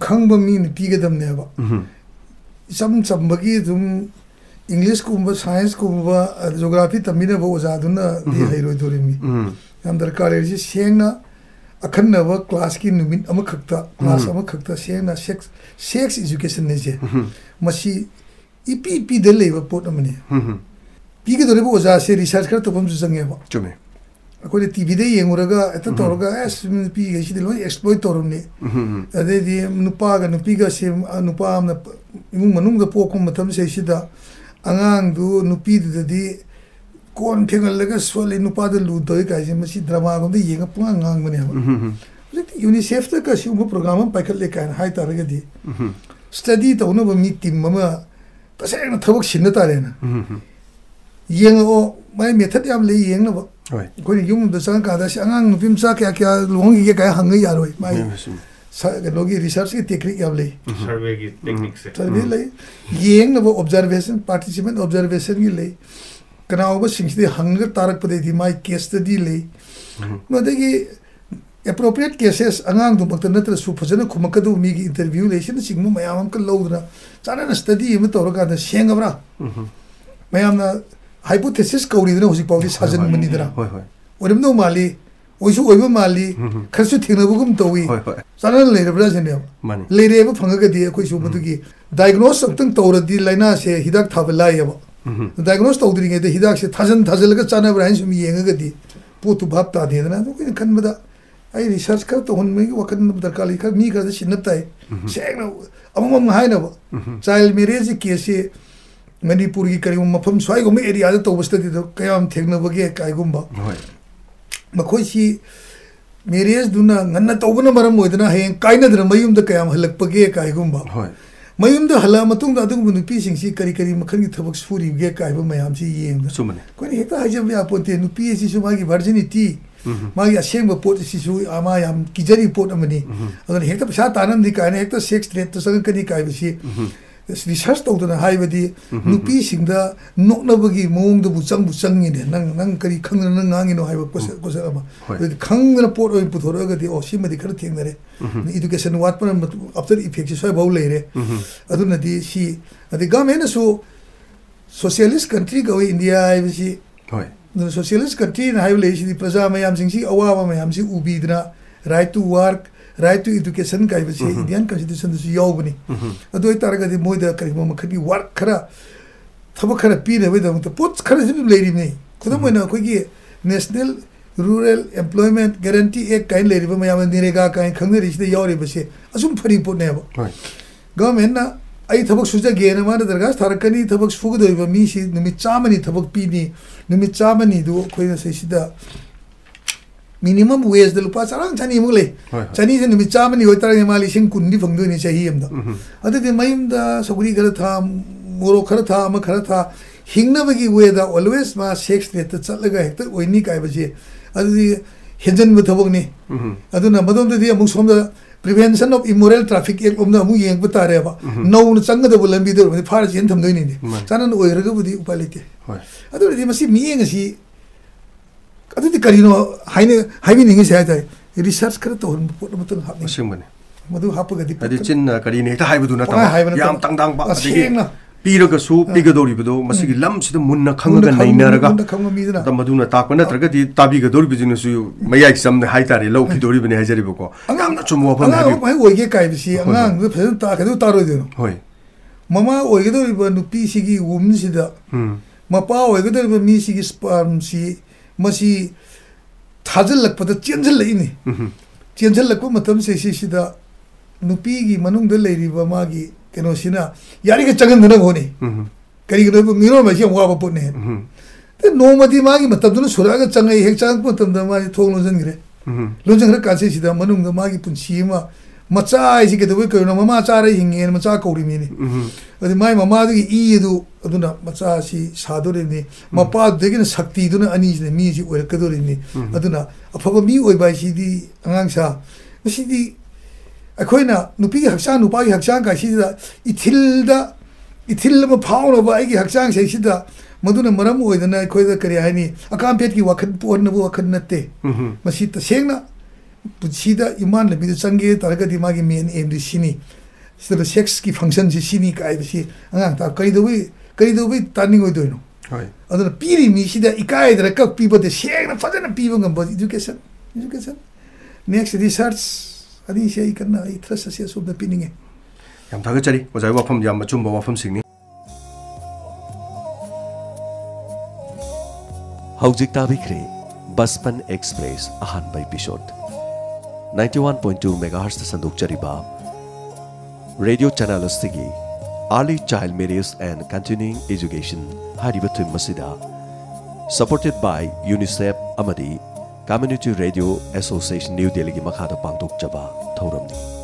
खंग मिन पीगदम ने बा सम चंबगी दुम इंग्लिश कुंब साइंस कुंब ज्योग्राफी तमिने ओजा दुना दि हैरो दोरिमी याम दरकार अखनब क्लास की सेंगना सेक्स सेक्स एजुकेशन ने जे मसी इपी पी दे ꯑꯩꯈꯣꯏꯅ ꯇꯤꯚꯤꯗ ꯌꯦꯡꯉꯨꯔꯒ ꯍꯦꯛꯇ ꯇꯧꯔꯒ ꯑꯦꯁ ꯅꯨꯄꯤꯈꯩꯁꯤꯗꯤ ꯂꯣꯏ ꯑꯦꯛꯁꯄ꯭ꯂꯣꯏꯠ ꯇꯧꯔꯝꯅꯤ ꯑꯗꯩꯗꯤ ꯅꯨꯄꯥꯒ ꯅꯨꯄꯤꯒꯁꯦ ꯅꯨꯄꯥ ꯑꯃꯅ ꯏꯃꯨꯡ ꯃꯅꯨꯡꯗ ꯄꯣꯛꯄ ꯃꯇꯝꯁꯤꯗꯩꯁꯤꯗ ꯑꯉꯥꯡꯗꯨ ꯅꯨꯄꯤꯗꯨꯗꯗꯤ ꯀꯣꯟ ꯐꯦꯡꯍꯜꯂꯒ ꯁꯣꯜꯂꯤ ꯅꯨꯄꯥꯗ ꯂꯨꯗꯣꯏ ꯀꯥꯏꯁꯦ ꯃꯁꯤ ꯗ꯭ꯔꯃꯥꯒꯨꯝꯕꯗ ꯌꯦꯡꯉ ꯄꯨꯡꯉꯥꯡ ꯉꯥꯡꯕꯅꯦꯕ ꯍꯧꯖꯤꯛꯇꯤ ꯌꯨꯅꯤꯁꯦꯐꯇꯒ ꯁꯤꯒꯨꯝꯕ ꯄ꯭ꯔꯣꯒ꯭ꯔꯥꯝ ꯑꯃ ꯄꯥꯏꯈꯠꯂꯦ ꯀꯥꯏꯅ ꯍꯥꯏ ꯇꯥꯔꯒꯗꯤ ꯁ꯭ꯇꯗꯤ ꯇꯧꯅꯕ ꯃꯤ ꯇꯤꯝ ꯑꯃ ꯇꯁꯦꯡꯅ ꯊꯕꯛ ꯁꯤꯟꯅ ꯇꯥꯔꯦꯅ ꯌꯦꯡꯉꯛꯑꯣ ꯃꯥꯏ ꯃꯦꯊꯠ ꯌꯥꯝ ꯂꯩ ꯌꯦꯡꯅꯕ kuri yung dusang kada siya ngang vimsa kya kya longi kya kaya hangi yaro mai logi research ki teknik yab lai mm-hmm. survey ki teknik se survey lai yeng na wo observation participant observation ki lai kana oba singsi hangar tarak pade di mai case study lai mm-hmm. no de ki appropriate cases angang du bakta natra su phajana khumakadu mi gi interview lai shin singmu mayam ka lodra chana study mi toroka da shengabra mm-hmm. mayam na माली ओइसु ओइबो माली खरसु थेनबुगुम तोवी चाना लेरब्रा जने लेरेबो तौरदी लाइना से हिदाक थाबलायबो डायग्नोस तौदरिगे दे हिदाक से थाजन थाजलगा चाना ब्राइन सुम येंगगदी पोतु भाप ता देदना तो कोइ खनबदा ai research kar to hon megi wakan dharkar likha mi kar sinap tai seng amam hai na child marriage case ꯃꯅꯤꯄꯨꯔꯒꯤ ꯀꯔꯤꯒꯨꯝꯕ ꯃꯐꯝ ꯁ꯭ꯋꯥꯏꯒꯨꯝꯕ ꯑꯦꯔꯤꯌꯥꯗ ꯇꯧꯕꯁꯤꯗꯗꯤ ꯀꯌꯥꯝ ꯊꯦꯡꯅꯕꯒꯦ ꯀꯥꯏꯒꯨꯝꯕ ꯃꯈꯣꯏꯁꯤ ꯃꯦꯔꯦꯖꯗꯨꯅ ꯉꯟꯅ ꯇꯧꯕꯅ ꯃꯔꯝ ꯑꯣꯏꯗꯅ ꯍꯌꯦꯡ ꯀꯥꯏꯅꯗꯅ ꯃꯌꯨꯝꯗ ꯀꯌꯥꯝ ꯍꯜꯂꯛꯄꯒꯦ ꯀꯥꯏꯒꯨꯝꯕ ꯃꯌꯨꯝꯗ ꯍꯜꯂꯛꯑ ꯃꯇꯨꯡꯗ ꯑꯗꯨꯒꯨꯝꯕ ꯅꯨꯄꯤꯁꯤꯡꯁꯤ ꯀꯔꯤ ꯀꯔꯤ ꯃꯈꯜꯒꯤ ꯊꯕꯛ ꯁꯨꯔꯤꯕꯒꯦ ꯀꯥꯏꯕ ꯃꯌꯥꯝꯁꯤ ꯌꯦꯡꯕ ꯑꯩꯈꯣꯏꯅ ꯍꯦꯛꯇ ꯍꯥꯏꯖꯕ ꯌꯥꯄꯣꯠꯇꯦ ꯅꯨꯄꯤ ꯑꯁꯤꯁꯨ ꯃꯥꯒꯤ ꯚꯔꯖꯤꯅꯤꯇꯤ ꯃꯥꯒꯤ ꯑꯁꯦꯡꯕ ꯄꯣꯠ ꯑꯁꯤꯁꯨ ꯃꯥ ꯌꯥꯝ ꯀꯤꯖꯔꯤ ꯄꯣꯠ ꯑꯃꯅꯤ ꯑꯗꯨꯅ ꯍꯦꯛꯇ ꯄꯩꯁꯥ ꯇꯥꯅꯝꯗꯤ ꯀꯥꯏꯅ ꯍꯦꯛꯇ ꯁꯦꯛꯁ ꯇ꯭ꯔꯦꯠꯇ ꯆꯪꯉꯛꯀꯅꯤ ꯀꯥꯏꯕꯁꯤ रिसर्च तौदना हाइबदी नुपी सिंगदा नोकनबगी मोंग दबु चंगबु चंगिने नंग नंग करी खंगना नंग आंगिनो हाइब कोसे कोसे अमा खंगना पोट ओइ पुथोरो गदि ओ सिमदि खर थेंगदरे एजुकेशन वाट पर आफ्टर इफ़ेक्ट सोय बाउ लेरे अदुना दि सि अदि गमेन सु सोशलिस्ट कंट्री गवे इंडिया हाइबसि होय सोशलिस्ट कंट्री हाइब लेसि प्रजा मयाम सिंगसि अवावा मयाम सि उबिदना right to work right to education kai ba basi indian constitution du yaw bani adu ai taraga de moida kari mo khadi work khara thaba khara pi ne weda mta pot khara jim leiri ne khuda mo na ko gi national rural employment guarantee act kai leiri ba mayam nirega kai khangne ri de yaw ri ba basi asum phari pot ne ba government na ai thabak suja ge na ma da darga thar dargas tharakani thabak fugu doi ba mi si numi cha chamani thabak pi ni numi cha chamani du khoi na sai sida minimum wage da lupa charang chani mu le chani se nimi chama ni hoitara ni mali sing kun ni phangdu ni chahi am da adu de mayim da sogri gar tha moro khar tha ma khar tha हिंगनबगी वेदा ऑलवेज मा सेक्स रेट चलगा हेक्ट ओइनी काय बजे अदि हेजन बथबगनी अदुना मदोंददि अमु सोमदा prevention of immoral traffic act ओमदा Amu Young बतारे बा नौ न चंगदब लंबी दर फार जेन Atât că lino haine haine ningi se aia research kare to hun pot mo tun hapni sing mane madu hap ga dip adi chin ka ri ne ta hai bu na ta yam tang dang ba adi ꯄꯤꯔꯒ ꯁꯨ ꯄꯤꯒꯗꯧꯔꯤꯕꯗꯣ ꯃꯁꯤꯒꯤ ꯂꯝꯁꯤꯗ ꯃꯨꯟꯅ ꯈꯪꯉꯒ ꯅꯩꯅꯔꯒ ꯃꯗꯨꯅ ꯇꯥꯛꯄ ꯅꯠꯇ꯭ꯔꯒꯗꯤ ꯇꯥꯕꯤꯒꯗꯧꯔꯤꯕꯁꯤꯅꯁꯨ ꯃꯌꯥꯏ ꯆꯝꯅ ꯍꯥꯏꯇꯥꯔꯦ ꯂꯧꯈꯤꯗꯧꯔꯤꯕꯅꯤ ꯍꯥꯏꯖꯔꯤꯕꯀꯣ ꯌꯥꯝꯅ ꯆꯨꯝꯕ ꯋꯥꯐꯝ ꯍꯥꯏꯕꯤꯌꯨ ꯑꯉꯥꯡ ꯑꯣꯏꯒꯦ ꯀꯥꯏꯕꯁꯤ ꯑꯉꯥꯡꯗꯨ ꯐꯖꯅ ꯇꯥꯛꯀꯗꯧ ꯇꯥꯔꯣꯏꯗꯣꯏꯅꯣ ꯍꯣꯏ ꯃꯃꯥ ꯑꯣꯏꯒꯗꯧꯔꯤꯕ ꯅꯨꯄꯤꯁꯤꯒꯤ ꯋꯨꯝꯁꯤꯗ ꯃꯄꯥ ꯑꯣꯏꯒꯗꯧꯔꯤꯕ ꯃꯤꯁꯤꯒꯤ ꯁ꯭ꯄꯥꯔꯝꯁꯤ 마시 타질락보다 찐질레이니. 찐질락고 마탐세 시시다. 누피기 마능데 레리바 마기 테노시나 야리가 작은 너는 거니. 그리고 너 미노 마시 와봐 보네. 근데 노마디 마기 마탐도는 소라가 장에 핵장 마탐도 마이 통로전 그래. 로전 그래 까세 시다. 마능데 마기 뿐 시마 ꯃꯆꯥ ꯍꯥꯏꯁꯤ ꯀꯩꯗꯧꯕꯩ ꯀꯩꯅꯣ ꯃꯃꯥ ꯆꯥꯔ ꯍꯤꯡꯉꯦꯅ ꯃꯆꯥ ꯀꯧꯔꯤꯃꯤꯅꯤ ꯎꯝ ꯑꯗꯨ ꯃꯥꯏ ꯃꯃꯥꯗꯨꯒꯤ ꯏ ꯑꯗꯨ ꯑꯗꯨꯅ ꯃꯆꯥꯁꯤ ꯁꯥꯗꯣꯔꯤꯕꯅꯤ ꯃꯄꯥꯗꯨꯗꯒꯤꯅ ꯁꯛꯇꯤꯗꯨꯅ ꯑꯅꯤꯁꯤꯅ ꯃꯤꯁꯤ ꯑꯣꯏꯔꯛꯀꯗꯣꯔꯤꯕꯅꯤ ꯑꯗꯨꯅ ꯑꯐꯕ ꯃꯤ ꯑꯣꯏꯕ ꯍꯥꯏꯁꯤꯗꯤ ꯑꯉꯥꯡꯁꯥ ꯃꯁꯤꯗꯤ ꯑꯩꯈꯣꯏꯅ ꯅꯨꯄꯤꯒꯤ ꯍꯛꯆꯥꯡ ꯅꯨꯄꯥꯒꯤ ꯍꯛꯆꯥꯡ ꯀꯥꯏꯁꯤꯗ ꯏꯊꯤꯜꯗ ꯏꯊꯤꯜ पुछीद इमान लमीद चंगे तरगदी मागी मेन एम दि सिनी सिद सेक्स की फ़ंक्शन से सिनी काय बसी अंगा ता कई दो भी कई दो भी तानिंग होय दोइनो हाय अदर पीरी मी सिद इकाई दर कक पीबो दे सेग न फजन पीबो गम बस एजुकेशन एजुकेशन नेक्स्ट रिसर्च अदि से ही करना इ थ्रस से सुब द पिनिंग है यम थाग चली चरी जाय वफम यम चुम वफम सिंगनी हौजिक ताबिखरे बसपन एक्सप्रेस अहान बाय एपिसोड 91.2 मेगाहर्ट्ज संदूक चरीबा radio channel Ostigi, Early Child Marriage and Continuing Education, Haribatu Masida, supported by UNICEF Amadi, Community Radio Association New Delhi Makhada Pangtuk Jaba, Thauramni.